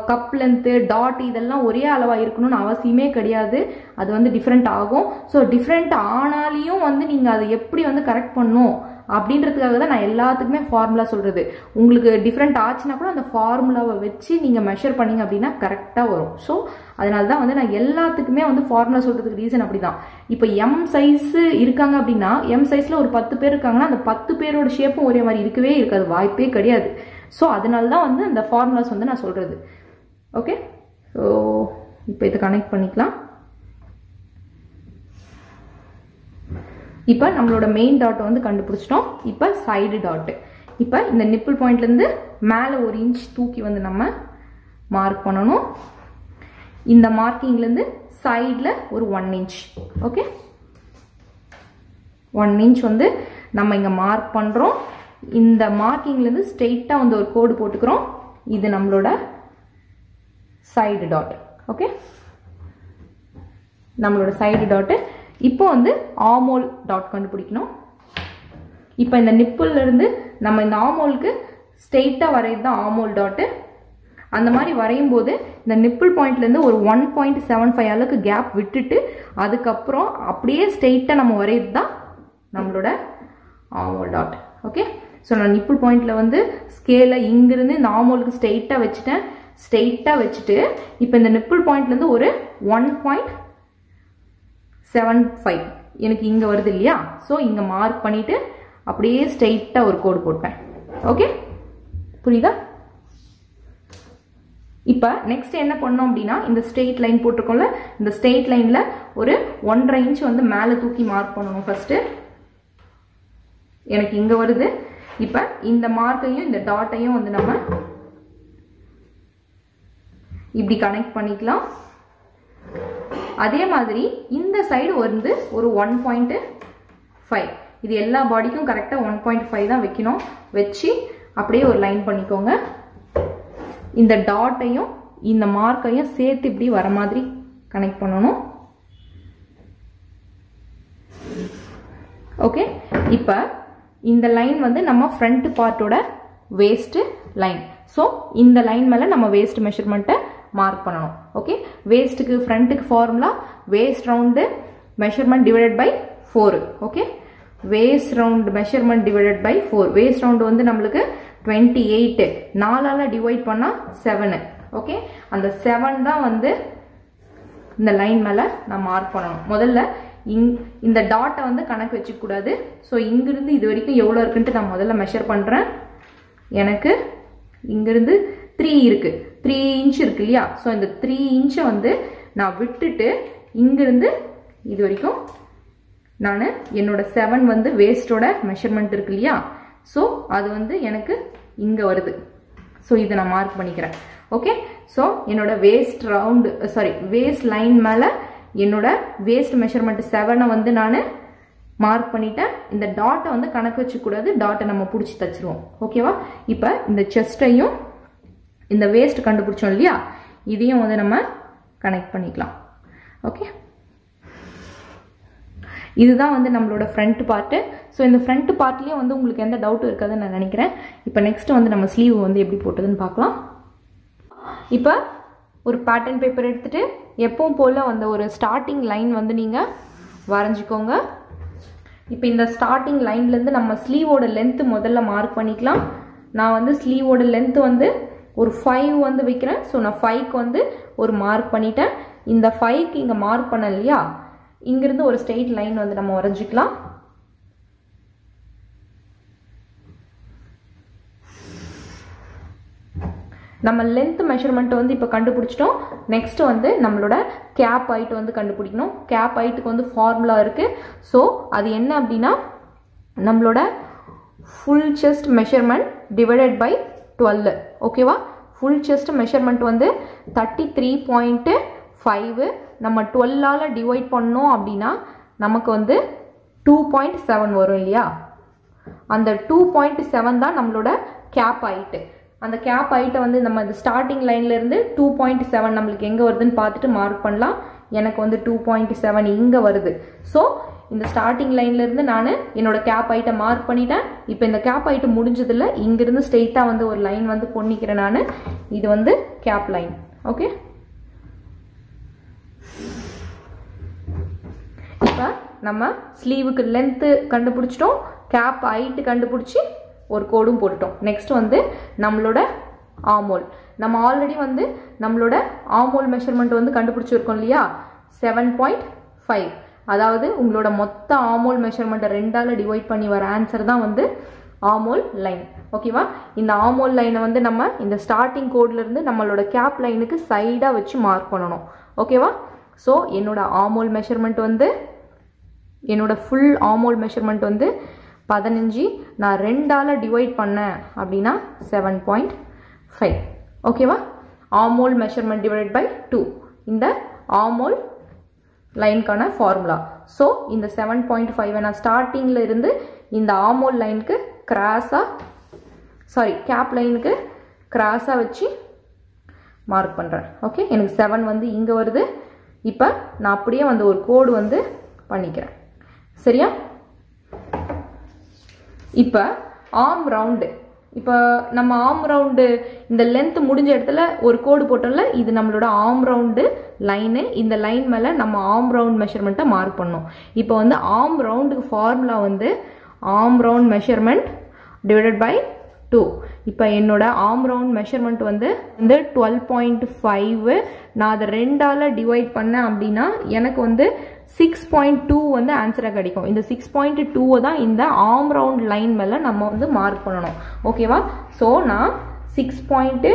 A: கப் லென்த்து டாட் இதெல்லாம் ஒரே அளவாக இருக்கணும்னு அவசியமே கிடையாது. அது வந்து டிஃப்ரெண்ட் ஆகும். ஸோ டிஃப்ரெண்ட் ஆனாலையும் வந்து நீங்கள் அதை எப்படி வந்து கரெக்ட் பண்ணும் அப்படின்றதுக்காக தான் நான் எல்லாத்துக்குமே ஃபார்முலா சொல்கிறது உங்களுக்கு டிஃப்ரெண்ட் ஆச்சுன்னா கூட அந்த ஃபார்முலாவை வச்சு நீங்கள் மெஷர் பண்ணீங்க அப்படின்னா கரெக்டாக வரும். ஸோ அதனால தான் வந்து நான் எல்லாத்துக்குமே வந்து ஃபார்முலா சொல்கிறதுக்கு ரீசன் அப்படி தான் இப்போ எம் சைஸு இருக்காங்க அப்படின்னா எம் சைஸில் ஒரு பத்து பேர் இருக்காங்கன்னா அந்த பத்து பேரோட ஷேப்பும் ஒரே மாதிரி இருக்கவே இருக்காது. வாய்ப்பே கிடையாது. ஸோ அதனால தான் வந்து அந்த ஃபார்முலாஸ் வந்து நான் சொல்கிறது ஓகே ஸோ இப்போ இதை கனெக்ட் பண்ணிக்கலாம். இப்போ நம்மளோட மெயின் டாட்டை வந்து கண்டுபிடிச்சிட்டோம். இப்போ சைடு டாட்டு இப்போ இந்த நிப்பிள் பாயிண்ட்லேருந்து மேலே ஒரு இன்ச் தூக்கி வந்து நம்ம மார்க் பண்ணணும். இந்த மார்க்கிங்லேருந்து சைடில் ஒரு one inch okay one inch வந்து நம்ம இங்கே மார்க் பண்ணுறோம் இந்த மார்க்கிங்லேருந்து ஸ்ட்ரெயிட்டாக வந்து ஒரு கோடு போட்டுக்கிறோம். இது நம்மளோட சைடு டாட் ஓகே நம்மளோட சைடு டாட்டு இப்போ வந்து ஆமோல் டாட் கண்டுபிடிக்கணும். இப்போ இந்த நிப்பிள்ல இருந்து நம்ம இந்த ஆமோலுக்கு ஸ்ட்ரெயிட்டாக வரைகிறது தான் ஆமோல் டாட்டு அந்த மாதிரி வரையும் போது இந்த நிப்பிள் பாயிண்ட்லேருந்து ஒரு ஒன் பாயிண்ட் செவன் ஃபைவ் அளவுக்கு கேப் விட்டுட்டு அதுக்கப்புறம் அப்படியே ஸ்ட்ரெயிட்டாக நம்ம வரைகிறது தான் நம்மளோட ஆமோல் டாட் ஓகே ஸோ நான் நிப்பிள் பாயிண்டில் வந்து ஸ்கேலை இங்கிருந்து இந்த ஆமோலுக்கு ஸ்ட்ரெயிட்டாக வச்சுட்டேன். ஸ்ட்ரெயிட்டாக வச்சுட்டு இப்போ இந்த நிப்பிள் பாயிண்ட்லேருந்து ஒரு ஒன் பாயிண்ட் செவன் ஃபைவ் எனக்கு இங்கே வருது இல்லையா? ஸோ இங்கே மார்க் பண்ணிவிட்டு அப்படியே ஸ்ட்ரெயிட்டாக ஒரு கோடு போட்டேன் ஓகே புரியுதா?
B: இப்போ நெக்ஸ்ட் என்ன பண்ணோம் அப்படின்னா இந்த ஸ்ட்ரெயிட் லைன் போட்டிருக்கோம்ல இந்த ஸ்ட்ரெயிட் லைனில் ஒரு ஒன்றரை இன்ச் வந்து மேலே தூக்கி மார்க் பண்ணணும் ஃபஸ்ட்டு எனக்கு இங்கே வருது. இப்போ இந்த மார்க்கையும் இந்த டாட்டையும் வந்து நம்ம இப்படி கனெக்ட் பண்ணிக்கலாம். அதே மாதிரி இந்த சைடு வந்து ஒரு ஒன் பாயிண்ட்டு ஃபைவ் இது எல்லா பாடிக்கும் கரெக்டாக ஒன் பாயிண்ட் ஃபைவ் தான் வைக்கணும். வச்சு அப்படியே ஒரு லைன் பண்ணிக்கோங்க. இந்த டாட்டையும் இந்த மார்க்கையும் சேர்த்து இப்படி வர மாதிரி கனெக்ட் பண்ணணும். ஓகே இப்போ இந்த லைன் வந்து நம்ம ஃப்ரண்ட் பார்ட்டோட வேஸ்ட்டு லைன் ஸோ இந்த லைன் மேலே நம்ம வேஸ்ட் மெஷர்மெண்ட்டை மார்க் பண்ணணும். ஓகே வேஸ்ட்டுக்கு ஃப்ரண்ட்டுக்கு formula waist round measurement divided by four okay waist round measurement divided by four waist round வந்து நம்மளுக்கு டுவெண்ட்டி எயிட்டு நாலால் டிவைட் பண்ணால் செவனு ஓகே அந்த செவன் தான் வந்து இந்த லைன் மேலே நான் மார்க் பண்ணணும். முதல்ல இங் இந்த டாட்டை வந்து கணக்கு வச்சுக்கூடாது ஸோ இங்கிருந்து இது வரைக்கும் எவ்வளோ இருக்குன்ட்டு நான் முதல்ல மெஷர் பண்ணுறேன் எனக்கு இங்கிருந்து த்ரீ இருக்குது த்ரீ இன்ச் இருக்கு இல்லையா? ஸோ இந்த த்ரீ இன்ச்சை வந்து நான் விட்டுட்டு இங்கிருந்து இது வரைக்கும் நான் என்னோட செவன் வந்து வேஸ்டோட மெஷர்மெண்ட் இருக்கு இல்லையா? ஸோ அது வந்து எனக்கு இங்கே வருது. ஸோ இதை நான் மார்க் பண்ணிக்கிறேன். ஓகே ஸோ என்னோட waist round sorry waist line மேலே என்னோட வேஸ்ட் மெஷர்மெண்ட் செவனை வந்து நான் மார்க் பண்ணிட்டேன். இந்த டாட்டை வந்து கணக்கு வச்சுக்கூடாது. டாட்டை நம்ம பிடிச்சி தச்சிருவோம். ஓகேவா இப்போ இந்த செஸ்ட்டையும் இந்த வேஸ்ட் கண்டுபிடிச்சோம் இல்லையா? இதையும் வந்து நம்ம கனெக்ட் பண்ணிக்கலாம். ஓகே இதுதான் வந்து நம்மளோட ஃப்ரண்ட் பார்ட்டு ஸோ இந்த ஃப்ரண்ட் பார்ட்லேயும் வந்து உங்களுக்கு எந்த டவுட்டும் இருக்காதுன்னு நான் நினைக்கிறேன். இப்போ நெக்ஸ்ட் வந்து நம்ம ஸ்லீவ் வந்து எப்படி போட்டதுன்னு பார்க்கலாம். இப்போ ஒரு பேட்டர்ன் பேப்பர் எடுத்துகிட்டு எப்பவும் போல் அந்த ஒரு ஸ்டார்டிங் லைன் வந்து நீங்கள் வரைஞ்சிக்கோங்க. இப்போ இந்த ஸ்டார்டிங் லைன்லேருந்து நம்ம ஸ்லீவோட லென்த்து முதல்ல மார்க் பண்ணிக்கலாம். நான் வந்து ஸ்லீவோட லென்த்து வந்து ஒரு ஃபைவ் வந்து வைக்கிறேன். ஸோ நான் ஃபைவ்க்கு வந்து ஒரு மார்க் பண்ணிட்டேன். இந்த ஃபைவ்க்கு இங்கே மார்க் பண்ண இல்லையா இங்கிருந்து ஒரு ஸ்ட்ரெயிட் லைன் வந்து நம்ம வரைஞ்சிக்கலாம். நம்ம லென்த் மெஷர்மெண்ட் வந்து இப்போ கண்டுபிடிச்சிட்டோம். நெக்ஸ்ட் வந்து நம்மளோட கேப் ஹைட் வந்து கண்டுபிடிக்கணும். கேப் ஹைட்டுக்கு வந்து ஃபார்முலா இருக்குது ஸோ அது என்ன அப்படின்னா நம்மளோட full chest measurement divided by twelve ஓகேவா ஃபுல் செஸ்ட் மெஷர்மெண்ட் வந்து தேர்ட்டி த்ரீ பாயிண்ட்டு ஃபைவு நம்ம டுவெல்லால் டிவைட் பண்ணோம் அப்படின்னா நமக்கு வந்து டூ பாயிண்ட் செவன் வரும் இல்லையா? அந்த டூ பாயிண்ட் செவன் தான் நம்மளோட கேப் ஹைட்டு அந்த கேப் ஹைட்டை வந்து நம்ம இந்த ஸ்டார்டிங் லைன்லேருந்து டூ பாயிண்ட் செவன் நம்மளுக்கு எங்கே வருதுன்னு பார்த்துட்டு மார்க் பண்ணலாம். எனக்கு வந்து டூ பாயிண்ட் செவன் இங்கே வருது. ஸோ இந்த ஸ்டார்டிங் லைன்லேருந்து நான் என்னோட கேப் ஐட்டம் மார்க் பண்ணிட்டேன். இப்போ இந்த கேப் ஐட்டம் முடிஞ்சதில்ல இங்கேருந்து ஸ்ட்ரெயிட்டாக வந்து ஒரு லைன் வந்து பொண்ணிக்கிறேன் நான். இது வந்து கேப் லைன் ஓகே இப்போ நம்ம ஸ்லீவுக்கு லென்த்து கண்டுபிடிச்சிட்டோம். கேப் ஹைட்டு கண்டுபிடிச்சி ஒரு கோடும் போட்டுட்டோம். நெக்ஸ்ட் வந்து நம்மளோட ஆமோல் நம்ம ஆல்ரெடி வந்து நம்மளோட ஆமோல் மெஷர்மெண்ட் வந்து கண்டுபிடிச்சிருக்கோம் இல்லையா? செவன் பாயிண்ட் ஃபைவ் அதாவது உங்களோட மொத்த ஆமோல் மெஷர்மெண்ட்டை ரெண்டால் டிவைட் பண்ணி வர ஆன்சர் தான் வந்து ஆமோல் லைன் ஓகேவா இந்த ஆமோல் லைனை வந்து நம்ம இந்த ஸ்டார்டிங் கோட்லேருந்து நம்மளோட கேப் லைனுக்கு சைடாக வச்சு மார்க் பண்ணணும். ஓகேவா ஸோ என்னோட ஆமோல் மெஷர்மெண்ட் வந்து என்னோட ஃபுல் ஆமோல் மெஷர்மெண்ட் வந்து பதினஞ்சு. நான் ரெண்டால் டிவைட் பண்ணேன் அப்படின்னா செவன் பாயிண்ட் ஃபைவ் ஓகேவா armhole measurement divide by two இந்த ஆமோல் லைனுக்கான ஃபார்முலா ஸோ இந்த செவன் பாயிண்ட் ஃபைவ் நான் ஸ்டார்டிங்கில் இருந்து இந்த ஆமோல் லைனுக்கு கிராஸாக சாரி கேப் லைனுக்கு கிராஸாக வச்சு மார்க் பண்ணுறேன் ஓகே எனக்கு செவன் வந்து இங்கே வருது. இப்போ நான் அப்படியே வந்து ஒரு கோடு வந்து பண்ணிக்கிறேன். சரியா? இப்போ ஆம் ரவுண்டு இப்போ நம்ம ஆம் ரவுண்டு இந்த லென்த் முடிஞ்ச இடத்துல ஒரு கோடு போட்டோம்ல இது நம்மளோட ஆம் ரவுண்டு லைனு இந்த லைன் மேலே நம்ம ஆம் ரவுண்ட் மெஷர்மெண்ட்டை மார்க் பண்ணோம். இப்போ வந்து ஆம் ரவுண்டுக்கு ஃபார்முலா வந்து ஆம் round measurement divided by two இப்போ என்னோட ஆம் ரவுண்ட் மெஷர்மெண்ட் வந்து வந்து டுவெல் பாயிண்ட் ஃபைவ் நான் அதை ரெண்டால் டிவைட் பண்ணேன் அப்படின்னா எனக்கு வந்து சிக்ஸ் பாயிண்ட் டூ வந்து ஆன்சராக கிடைக்கும். இந்த சிக்ஸ் பாயிண்ட் டூவை தான் இந்த ஆம் ரவுண்ட் லைன் மேலே நம்ம வந்து மார்க் பண்ணணும். ஓகேவா ஸோ நான் சிக்ஸ் பாயிண்ட்டு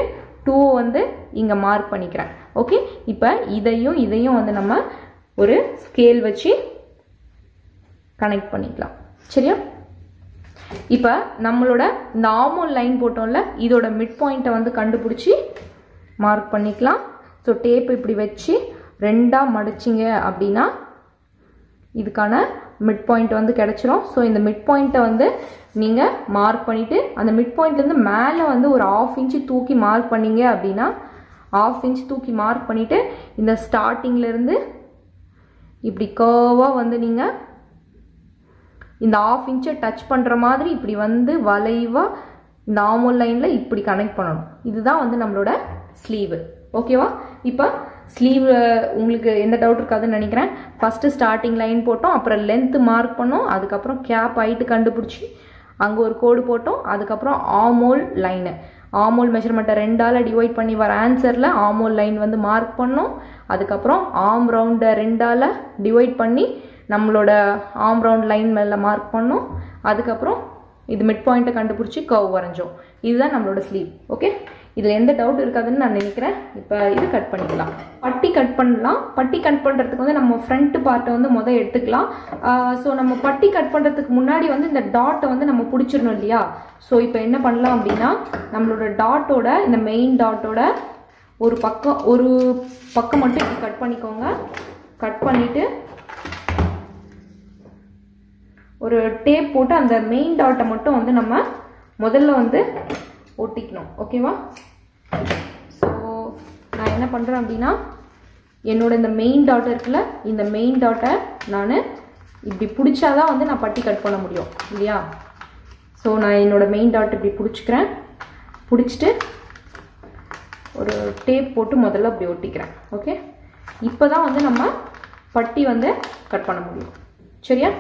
B: டூ வந்து இங்கே மார்க் பண்ணிக்கிறேன். ஓகே இப்போ இதையும் இதையும் வந்து நம்ம ஒரு ஸ்கேல் வச்சு கனெக்ட் பண்ணிக்கலாம். சரியா? இப்போ நம்மளோட இந்த ஆமோல் லைன் போட்டோம்ல இதோட மிட் பாயிண்ட்டை வந்து கண்டுபிடிச்சி மார்க் பண்ணிக்கலாம். ஸோ டேப் இப்படி வச்சு ரெண்டாக மடிச்சிங்க அப்படின்னா இதுக்கான மிட் பாயிண்ட் வந்து கிடச்சிரும். ஸோ இந்த மிட் பாயிண்ட்டை வந்து நீங்கள் மார்க் பண்ணிவிட்டு அந்த மிட் பாயிண்ட்லேருந்து மேலே வந்து ஒரு ஆஃப் இன்ச்சு தூக்கி மார்க் பண்ணீங்க அப்படின்னா ஆஃப் இன்ச் தூக்கி மார்க் பண்ணிவிட்டு இந்த ஸ்டார்டிங்லேருந்து இப்படி கர்வாக வந்து நீங்கள் இந்த ஆஃப் இன்ச்சை டச் பண்ணுற மாதிரி இப்படி வந்து வளைவாக இந்த ஆமோல் லைனில் இப்படி கனெக்ட் பண்ணணும். இதுதான் வந்து நம்மளோட ஸ்லீவு ஓகேவா இப்போ ஸ்லீவ் உங்களுக்கு எந்த டவுட் இருக்காதுன்னு நினைக்கிறேன். ஃபஸ்ட்டு ஸ்டார்டிங் லைன் போட்டோம் அப்புறம் லென்த்து மார்க் பண்ணோம் அதுக்கப்புறம் கேப் ஹைட்டு கண்டுபிடிச்சி அங்கே ஒரு கோடு போட்டோம் அதுக்கப்புறம் ஆமோல் லைனு ஆமோல் மெஷர்மெண்ட்டை ரெண்டால் டிவைட் பண்ணி வர ஆன்சரில் ஆமோல் லைன் வந்து மார்க் பண்ணோம் அதுக்கப்புறம் ஆம் ரவுண்டை ரெண்டால் டிவைட் பண்ணி நம்மளோட ஆம் ரவுண்ட் லைன் மேலே மார்க் பண்ணோம். அதுக்கப்புறம் இது மிட் பாயிண்ட்டை கண்டுபிடிச்சி கவ் வரைஞ்சோம். இதுதான் நம்மளோட ஸ்லீவ் ஓகே இதில் எந்த டவுட் இருக்காதுன்னு நான் நினைக்கிறேன். இப்போ இது கட் பண்ணிக்கலாம். பட்டி கட் பண்ணலாம். பட்டி கட் பண்ணுறதுக்கு வந்து நம்ம ஃப்ரண்ட் பார்ட்டை வந்து முதல் எடுத்துக்கலாம். ஸோ நம்ம பட்டி கட் பண்ணுறதுக்கு முன்னாடி வந்து இந்த டாட்டை வந்து நம்ம பிடிச்சிடணும் இல்லையா? ஸோ இப்போ என்ன பண்ணலாம் அப்படின்னா நம்மளோட டாட்டோட இந்த மெயின் டாட்டோட ஒரு பக்கம் ஒரு பக்கம் மட்டும் கட் பண்ணிக்கோங்க. கட் பண்ணிவிட்டு ஒரு டேப் போட்டு அந்த மெயின் டாட்டை மட்டும் வந்து நம்ம முதல்ல வந்து ஒட்டிக்கணும். ஓகேவா ஸோ நான் என்ன பண்ணுறேன் அப்படின்னா என்னோட இந்த மெயின் டாட் இருக்குல்ல இந்த மெயின் டாட்டை நான் இப்படி பிடிச்சாதான் வந்து நான் பட்டி கட் பண்ண முடியும் இல்லையா? ஸோ நான் என்னோட மெயின் டாட் இப்படி பிடிச்சிக்கிறேன். பிடிச்சிட்டு ஒரு டேப் போட்டு முதல்ல அப்படி ஒட்டிக்கிறேன். ஓகே இப்போ தான் வந்து நம்ம பட்டி வந்து கட் பண்ண முடியும். சரியா?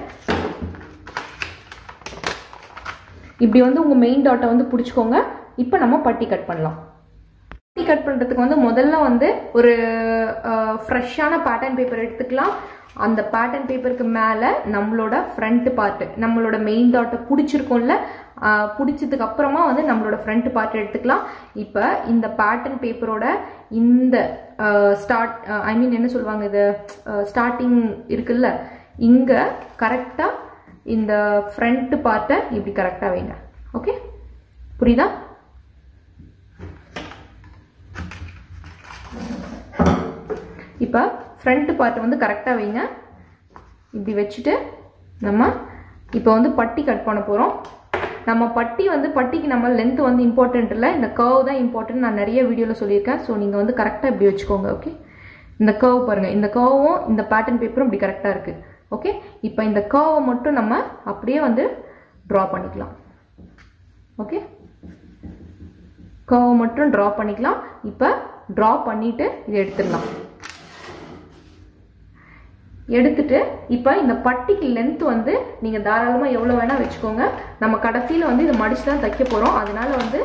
B: இப்படி வந்து உங்கள் மெயின் டாட்டை வந்து பிடிச்சிக்கோங்க. இப்போ நம்ம பட்டி கட் பண்ணலாம். பட்டி கட் பண்ணுறதுக்கு வந்து முதல்ல வந்து ஒரு ஃப்ரெஷ்ஷான பேட்டர்ன் பேப்பர் எடுத்துக்கலாம். அந்த பேட்டர்ன் பேப்பருக்கு மேலே நம்மளோட ஃப்ரண்ட் பார்ட்டு நம்மளோட மெயின் டாட்டை பிடிச்சிருக்கோம்ல பிடிச்சதுக்கு அப்புறமா வந்து நம்மளோட ஃப்ரண்ட் பார்ட் எடுத்துக்கலாம். இப்போ இந்த பேட்டர்ன் பேப்பரோட இந்த ஸ்டார்ட் ஐ மீன் என்ன சொல்லுவாங்க இது? ஸ்டார்டிங் இருக்குல்ல இங்கே கரெக்டாக இந்த ஃப்ரண்ட் பார்ட்டை இப்படி கரெக்டாக வைங்க. ஓகே புரியுதா? இப்போ ஃப்ரண்ட் பார்ட்டை வந்து கரெக்டாக வைங்க. இப்படி வச்சுட்டு நம்ம இப்போ வந்து பட்டி கட் பண்ண போகிறோம் நம்ம பட்டி வந்து பட்டிக்கு நம்ம லென்த் வந்து இம்பார்ட்டன்ட் இல்லை. இந்த கர்வ் தான் இம்பார்ட்டன்ட் நான் நிறைய வீடியோவில் சொல்லியிருக்கேன். ஸோ நீங்கள் வந்து கரெக்டாக இப்படி வச்சுக்கோங்க ஓகே இந்த கர்வ் பாருங்கள் இந்த கர்வும் இந்த பேட்டர்ன் பேப்பரும் இப்படி கரெக்டாக இருக்குது ஓகே இப்போ இந்த கர்வை மட்டும் நம்ம அப்படியே வந்து ட்ரா பண்ணிக்கலாம். ஓகே கர்வை மட்டும் ட்ரா பண்ணிக்கலாம். இப்போ ட்ரா பண்ணிவிட்டு இதை எடுத்துடலாம். எடுத்துட்டு இப்போ இந்த பட்டிக்கு லென்த் வந்து நீங்கள் தாராளமாக எவ்வளோ வேணால் வச்சுக்கோங்க. நம்ம கடைசியில் வந்து இதை மடிச்சு தான் தைக்க போகிறோம் அதனால வந்து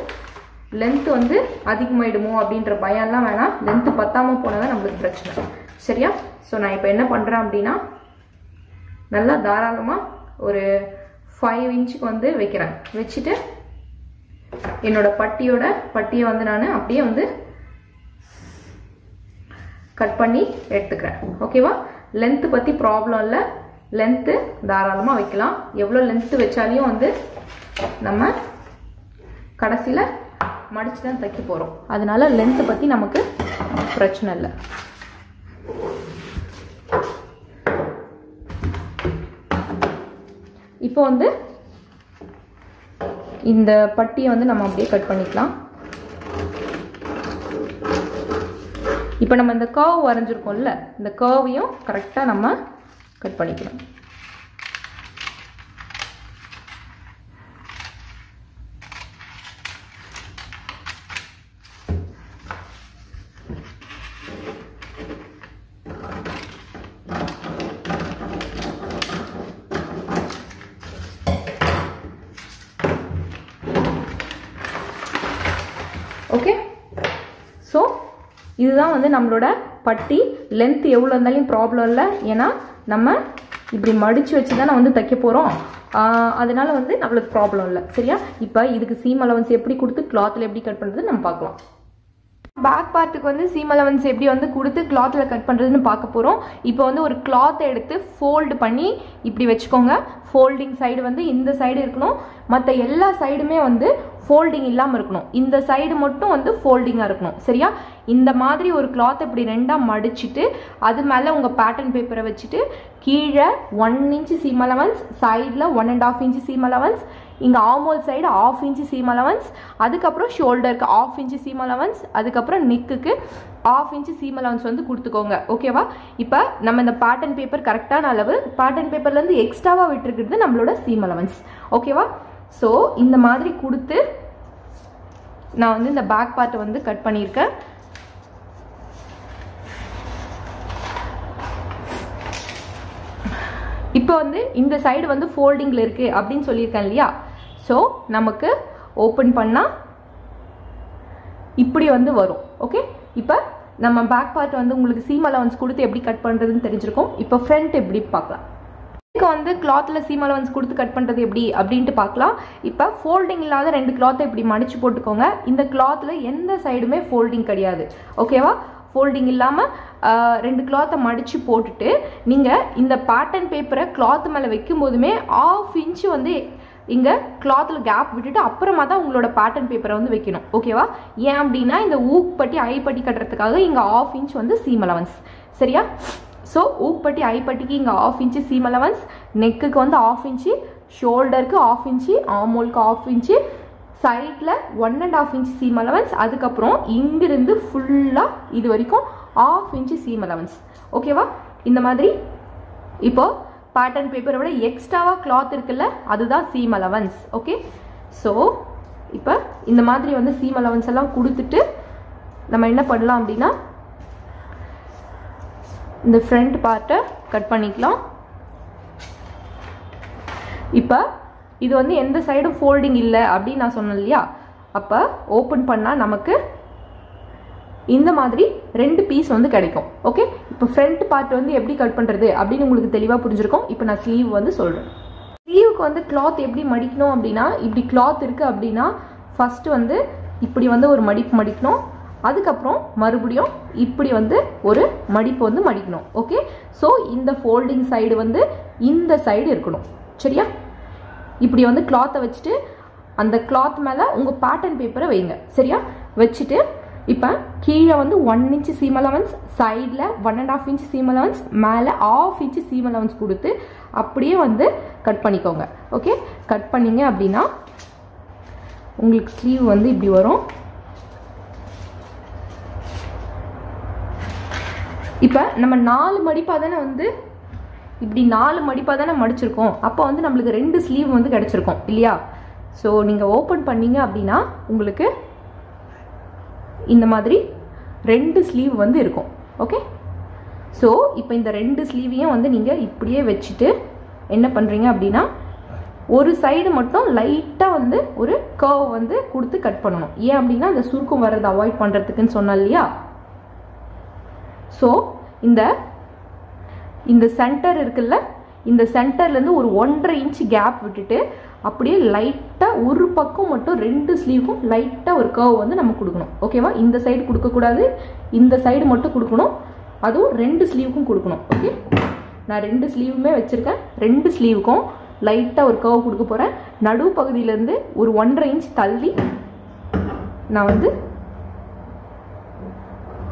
B: லென்த்து வந்து அதிகமாயிடுமோ அப்படின்ற பயம்லாம் வேணாம். லென்த்து பத்தாமல் போனால் தான் நம்மளுக்கு பிரச்சனை. சரியா? ஸோ நான் இப்போ என்ன பண்ணுறேன் அப்படின்னா நல்லா தாராளமாக ஒரு ஃபைவ் இன்ச்சுக்கு வந்து வைக்கிறேன். வச்சுட்டு என்னோட பட்டியோட பட்டியை வந்து நான் அப்படியே வந்து கட் பண்ணி எடுத்துக்கிறேன். ஓகேவா லென்த்து பற்றி ப்ராப்ளம் இல்லை. லென்த்து தாராளமாக வைக்கலாம். எவ்வளோ லென்த்து வச்சாலையும் வந்து நம்ம கடைசியில் மடித்து தான் தைக்க போகிறோம் அதனால லென்த்து பற்றி நமக்கு பிரச்சனை இல்லை. இப்போ வந்து இந்த பட்டியை வந்து நம்ம அப்படியே கட் பண்ணிக்கலாம். இப்போ நம்ம இந்த கர்வ் வரைஞ்சிருக்கோம்ல இந்த கர்வையும் கரெக்டாக நம்ம கட் பண்ணிக்கலாம் ஓகே ஸோ இதுதான் வந்து நம்மளோட பட்டி. லென்த் எவ்வளோ இருந்தாலும் ப்ராப்ளம் இல்லை. ஏன்னா நம்ம இப்படி மடித்து வச்சு தான் நான் வந்து தைக்க போகிறோம் அதனால் வந்து நம்மளுக்கு ப்ராப்ளம் இல்லை. சரியா? இப்போ இதுக்கு சீம் அலவன்ஸ் எப்படி கொடுத்து கிளாத்தில் எப்படி கட் பண்ணுறது நம்ம பார்க்கலாம்.
A: பேக் பார்ட்டுக்கு வந்து சீம் அலவன்ஸ் எப்படி வந்து கொடுத்து கிளாத்தில் கட் பண்ணுறதுன்னு பார்க்க போகிறோம் இப்போ வந்து ஒரு கிளாத்தை எடுத்து ஃபோல்டு பண்ணி இப்படி வச்சுக்கோங்க. ஃபோல்டிங் சைடு வந்து இந்த சைடு இருக்கணும். மற்ற எல்லா சைடுமே வந்து ஃபோல்டிங் இல்லாமல் இருக்கணும். இந்த சைடு மட்டும் வந்து ஃபோல்டிங்காக இருக்கணும். சரியா? இந்த மாதிரி ஒரு கிளாத் இப்படி ரெண்டாக மடிச்சுட்டு அது மேலே உங்கள் பேட்டர்ன் பேப்பரை வச்சுட்டு கீழே ஒன் இன்ச்சு சீம் அலவன்ஸ் சைடில் one and half inch seam allowance இங்கே armhole side half inch seam allowance அதுக்கப்புறம் ஷோல்டருக்கு ஆஃப் இன்ச்சு சீம் அலவன்ஸ் அதுக்கப்புறம் நெக்குக்கு ஆஃப் இன்ச்சு சீம் அலவன்ஸ் வந்து கொடுத்துக்கோங்க. ஓகேவா இப்போ நம்ம இந்த பேட்டர்ன் பேப்பர் கரெக்டான அளவு பேட்டர்ன் பேப்பர்லேருந்து எக்ஸ்ட்ராவாக விட்டுருக்கிறது நம்மளோட சீம் அலவன்ஸ் ஓகேவா ஸோ இந்த மாதிரி கொடுத்து நான் வந்து இந்த பேக் பார்ட்டை வந்து கட் பண்ணியிருக்கேன். இப்போ வந்து இந்த சைடு வந்து ஃபோல்டிங்கில் இருக்குது அப்படின்னு சொல்லியிருக்கேன் இல்லையா? ஸோ நமக்கு ஓப்பன் பண்ணால் இப்படி வந்து வரும். ஓகே இப்போ நம்ம பேக் பார்ட் வந்து உங்களுக்கு சீம் அலவன்ஸ் கொடுத்து எப்படி கட் பண்ணுறதுன்னு தெரிஞ்சிருக்கும். இப்போ ஃப்ரண்ட் எப்படி பார்க்கலாம். இதுக்கு வந்து கிளாத்தில் சீம் அலவன்ஸ் கொடுத்து கட் பண்ணுறது எப்படி அப்படின்ட்டு பார்க்கலாம். இப்போ ஃபோல்டிங் இல்லாத ரெண்டு கிளாத்தை இப்படி மடிச்சு போட்டுக்கோங்க. இந்த கிளாத்தில் எந்த சைடுமே ஃபோல்டிங் கிடையாது. ஓகேவா ஃபோல்டிங் இல்லாமல் ரெண்டு கிளாத்தை மடித்து போட்டுட்டு நீங்கள் இந்த பேட்டர்ன் பேப்பரை கிளாத் மேலே வைக்கும் போதுமே ஆஃப் இன்ச்சு வந்து இங்கே கிளாத்தில் கேப் விட்டுட்டு அப்புறமா தான் உங்களோட பேட்டர்ன் பேப்பரை வந்து வைக்கணும். ஓகேவா ஏன் அப்படின்னா இந்த ஊக்பட்டி ஐப்பட்டி கட்டுறதுக்காக இங்கே ஆஃப் இன்ச் வந்து சீம் அலவன்ஸ் சரியா? ஸோ ஊக்பட்டி ஐப்பட்டிக்கு இங்கே ஆஃப் இன்ச்சு சீம் அலவன்ஸ் நெக்குக்கு வந்து ஆஃப் இன்ச்சு ஷோல்டருக்கு ஆஃப் இன்ச்சு ஆமோலுக்கு ஆஃப் இன்ச்சு சைடில் one and half inch seam allowance அதுக்கப்புறம் இங்கிருந்து ஃபுல்லாக இது வரைக்கும் ஆஃப் இன்ச்சு சீம் அலவன்ஸ் ஓகேவா இந்த மாதிரி இப்போ பேட்டர்ன் பேப்பரை விட எக்ஸ்ட்ராவாக கிளாத் இருக்குல்ல அதுதான் சீம் அலவன்ஸ் ஓகே ஸோ இப்போ இந்த மாதிரி வந்து சீம் அலவன்ஸ் எல்லாம் கொடுத்துட்டு நம்ம என்ன பண்ணலாம் அப்படின்னா இந்த ஃப்ரண்ட் பார்ட்டை கட் பண்ணிக்கலாம். இப்போ இது வந்து எந்த சைடும் ஃபோல்டிங் இல்லை அப்படின்னு நான் சொன்னேன் இல்லையா? அப்போ ஓப்பன் பண்ணால் நமக்கு இந்த மாதிரி ரெண்டு பீஸ் வந்து கிடைக்கும். ஓகே இப்போ ஃப்ரண்ட் பார்ட் வந்து எப்படி கட் பண்ணுறது அப்படின்னு உங்களுக்கு தெளிவாக புரிஞ்சிருக்கும். இப்போ நான் ஸ்லீவ் வந்து சொல்கிறேன் ஸ்லீவுக்கு வந்து கிளாத் எப்படி மடிக்கணும் அப்படின்னா இப்படி கிளாத் இருக்குது அப்படின்னா ஃபஸ்ட்டு வந்து இப்படி வந்து ஒரு மடிப்பு மடிக்கணும். அதுக்கப்புறம் மறுபடியும் இப்படி வந்து ஒரு மடிப்பு வந்து மடிக்கணும். ஓகே ஸோ இந்த ஃபோல்டிங் சைடு வந்து இந்த சைடு இருக்கணும். சரியா? இப்படி வந்து கிளாத்தை வச்சுட்டு அந்த கிளாத் மேலே உங்கள் பேட்டர்ன் பேப்பரை வைங்க. சரியா? வச்சுட்டு இப்போ கீழே வந்து ஒன் இன்ச்சு சீம் அலவன்ஸ் சைடில் one and half inch seam allowance மேலே ஆஃப் இன்ச்சு சீம் அலவன்ஸ் கொடுத்து அப்படியே வந்து கட் பண்ணிக்கோங்க. ஓகே கட் பண்ணிங்க அப்படின்னா உங்களுக்கு ஸ்லீவ் வந்து இப்படி வரும். இப்போ நம்ம நாலு மடிப்பாக தானே வந்து இப்படி நாலு மடிப்பாக தானே மடிச்சிருக்கோம். அப்போ வந்து நம்மளுக்கு ரெண்டு ஸ்லீவ் வந்து கிடச்சிருக்கும் இல்லையா? ஸோ நீங்கள் ஓப்பன் பண்ணீங்க அப்படின்னா உங்களுக்கு இந்த மாதிரி ரெண்டு ஸ்லீவ் வந்து இருக்கும். ஓகே ஸோ இப்போ இந்த ரெண்டு ஸ்லீவையும் வந்து நீங்கள் இப்படியே வச்சுட்டு என்ன பண்ணுறீங்க அப்படின்னா ஒரு சைடு மட்டும் லைட்டாக வந்து ஒரு கர்வ் வந்து கொடுத்து கட் பண்ணணும். ஏன் அப்படின்னா அந்த சுருக்கம் வர்றதை அவாய்ட் பண்ணுறதுக்குன்னு சொன்னோம் இல்லையா? ஸோ இந்த இந்த சென்டர் இருக்குல்ல இந்த சென்டர்லேருந்து ஒரு ஒன்றரை இன்ச் கேப் விட்டுட்டு அப்படியே லைட்டாக ஒரு பக்கம் மட்டும் ரெண்டு ஸ்லீவுக்கும் லைட்டாக ஒரு கர்வ் வந்து நம்ம கொடுக்கணும். ஓகேவா இந்த சைடு கொடுக்கக்கூடாது இந்த சைடு மட்டும் கொடுக்கணும். அதுவும் ரெண்டு ஸ்லீவுக்கும் கொடுக்கணும். ஓகே நான் ரெண்டு ஸ்லீவுமே வச்சுருக்கேன். ரெண்டு ஸ்லீவுக்கும் லைட்டாக ஒரு கர்வ் கொடுக்க போகிறேன் நடு பகுதியிலேருந்து ஒரு ஒன்றரை இன்ச் தள்ளி நான் வந்து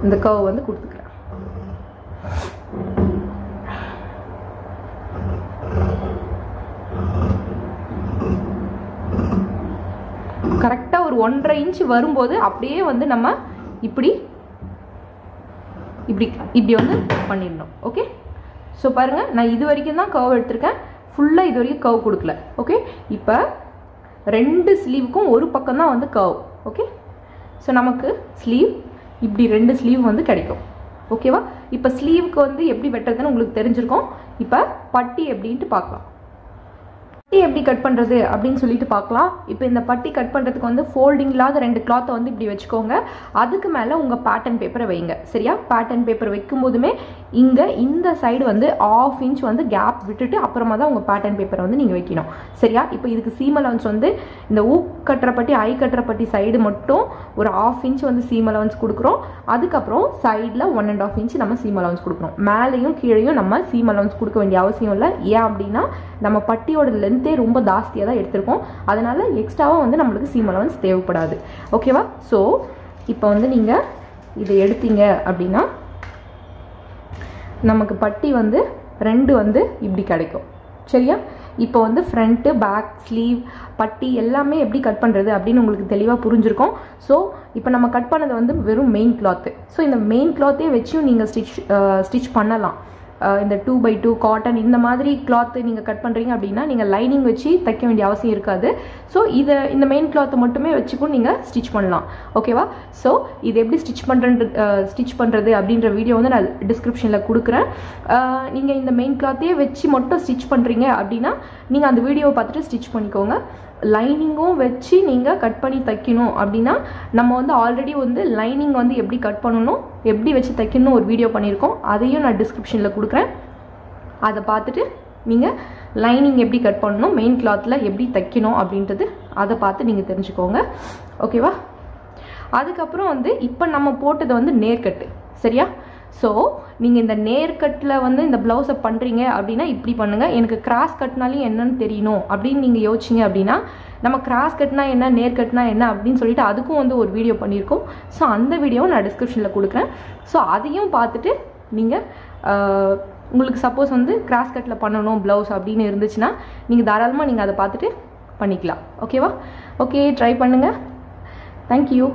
A: இந்த கர்வ் வந்து கொடுத்துக்கிறேன். கரெக்டாக ஒரு ஒன்றரை இன்ச் வரும்போது அப்படியே வந்து நம்ம இப்படி இப்படி இப்படி வந்து பண்ணிடணும். ஓகே ஸோ பாருங்கள் நான் இது வரைக்கும் தான் கர்வ் எடுத்திருக்கேன். ஃபுல்லாக இது வரைக்கும் கர்வ் கொடுக்கல. ஓகே இப்போ ரெண்டு ஸ்லீவுக்கும் ஒரு பக்கம் தான் வந்து கர்வ் ஓகே ஸோ நமக்கு ஸ்லீவ் இப்படி ரெண்டு ஸ்லீவ் வந்து கிடைக்கும். ஓகேவா இப்போ ஸ்லீவுக்கு வந்து எப்படி வெட்டுறதுன்னு உங்களுக்கு தெரிஞ்சிருக்கும். இப்போ பட்டி எப்படின்ட்டு பார்க்கலாம்.
B: பட்டி எப்படி கட் பண்ணுறது அப்படின்னு சொல்லிட்டு பார்க்கலாம். இப்போ இந்த பட்டி கட் பண்ணுறதுக்கு வந்து ஃபோல்டிங் இல்லாத ரெண்டு கிளாத்தை வந்து இப்படி வச்சுக்கோங்க. அதுக்கு மேலே உங்கள் பேட்டர்ன் பேப்பரை வைங்க. சரியா? பேட்டர்ன் பேப்பர் வைக்கும் போதுமே இங்கே இந்த சைடு வந்து ஆஃப் இன்ச் வந்து கேப் விட்டுட்டு அப்புறமா தான் உங்கள் பேட்டர்ன் பேப்பரை வந்து நீங்கள் வைக்கணும். சரியா? இப்போ இதுக்கு சீம் அலவன்ஸ் வந்து இந்த ஊ கட்டுற பட்டி ஐ கட்டுற பட்டி சைடு மட்டும் ஒரு ஆஃப் இன்ச் வந்து சீம் அலவன்ஸ் கொடுக்குறோம். அதுக்கப்புறம் சைடில் ஒன் அண்ட் ஆஃப் இன்ச் நம்ம சீம் அலவன்ஸ் கொடுக்குறோம். மேலேயும் கீழேயும் நம்ம சீம் அலவன்ஸ் கொடுக்க வேண்டிய அவசியம் இல்லை. ஏன் அப்படின்னா நம்ம பட்டியோட லென்த்தே ரொம்ப ஜாஸ்தியாக தான் எடுத்திருக்கோம். அதனால் எக்ஸ்ட்ராவாக வந்து நம்மளுக்கு சீம் அலவன்ஸ் தேவைப்படாது. ஓகேவா ஸோ இப்போ வந்து நீங்கள் இதை எடுத்தீங்க அப்படின்னா நமக்கு பட்டி வந்து ரெண்டு வந்து இப்படி கிடைக்கும். சரியா? இப்போ வந்து ஃப்ரண்ட்டு பேக் ஸ்லீவ் பட்டி எல்லாமே எப்படி கட் பண்ணுறது அப்படின்னு உங்களுக்கு தெளிவாக புரிஞ்சிருக்கும். ஸோ இப்போ நம்ம கட் பண்ணது வந்து வெறும் மெயின் கிளாத்து ஸோ இந்த மெயின் கிளாத்தே வச்சும் நீங்கள் ஸ்டிச் ஸ்டிச் பண்ணலாம். இந்த டூ பை டூ காட்டன் இந்த மாதிரி கிளாத்து நீங்கள் கட் பண்ணுறீங்க அப்படின்னா நீங்கள் லைனிங் வச்சு தைக்க வேண்டிய அவசியம் இருக்காது. ஸோ இதை இந்த மெயின் கிளாத்தை மட்டுமே வச்சுக்கும் நீங்கள் ஸ்டிச் பண்ணலாம். ஓகேவா ஸோ இது எப்படி ஸ்டிச் பண்ணுறது ஸ்டிச் பண்ணுறது அப்படின்ற வீடியோ வந்து நான் டிஸ்கிரிப்ஷனில் கொடுக்குறேன். நீங்கள் இந்த மெயின் கிளாத்தையே வச்சு மட்டும் ஸ்டிச் பண்ணுறீங்க அப்படின்னா நீங்கள் அந்த வீடியோவை பார்த்துட்டு ஸ்டிச் பண்ணிக்கோங்க. லைனிங்கும் வச்சு நீங்கள் கட் பண்ணி தைக்கணும் அப்படின்னா நம்ம வந்து ஆல்ரெடி வந்து லைனிங் வந்து எப்படி கட் பண்ணணும் எப்படி வச்சு தைக்கணும் ஒரு வீடியோ பண்ணியிருக்கோம். அதையும் நான் டிஸ்கிரிப்ஷனில் கொடுக்குறேன். அதை பார்த்துட்டு நீங்கள் லைனிங் எப்படி கட் பண்ணணும் மெயின் கிளாத்தில் எப்படி தைக்கணும் அப்படின்றது அதை பார்த்து நீங்கள் தெரிஞ்சுக்கோங்க. ஓகேவா அதுக்கப்புறம் வந்து இப்போ நம்ம போட்டது வந்து நேர்கட்டு. சரியா? ஸோ நீங்கள் இந்த நேர்கட்டில் வந்து இந்த ப்ளவுஸை பண்ணுறீங்க அப்படின்னா இப்படி பண்ணுங்கள் எனக்கு கிராஸ் கட்னாலையும் என்னன்னு தெரியணும் அப்படின்னு நீங்கள் யோசிச்சிங்க அப்படின்னா நம்ம கிராஸ் கட்னா என்ன நேர் கட்னா என்ன அப்படின்னு சொல்லிட்டு அதுக்கும் வந்து ஒரு வீடியோ பண்ணியிருக்கோம். ஸோ அந்த வீடியோவும் நான் டிஸ்கிரிப்ஷனில் கொடுக்குறேன். ஸோ அதையும் பார்த்துட்டு நீங்கள் உங்களுக்கு சப்போஸ் வந்து கிராஸ் கட்டில் பண்ணணும் ப்ளவுஸ் அப்படின்னு இருந்துச்சுன்னா நீங்கள் தாராளமாக நீங்கள் அதை பார்த்துட்டு பண்ணிக்கலாம். ஓகேவா ஓகே ட்ரை பண்ணுங்கள் தேங்க்யூ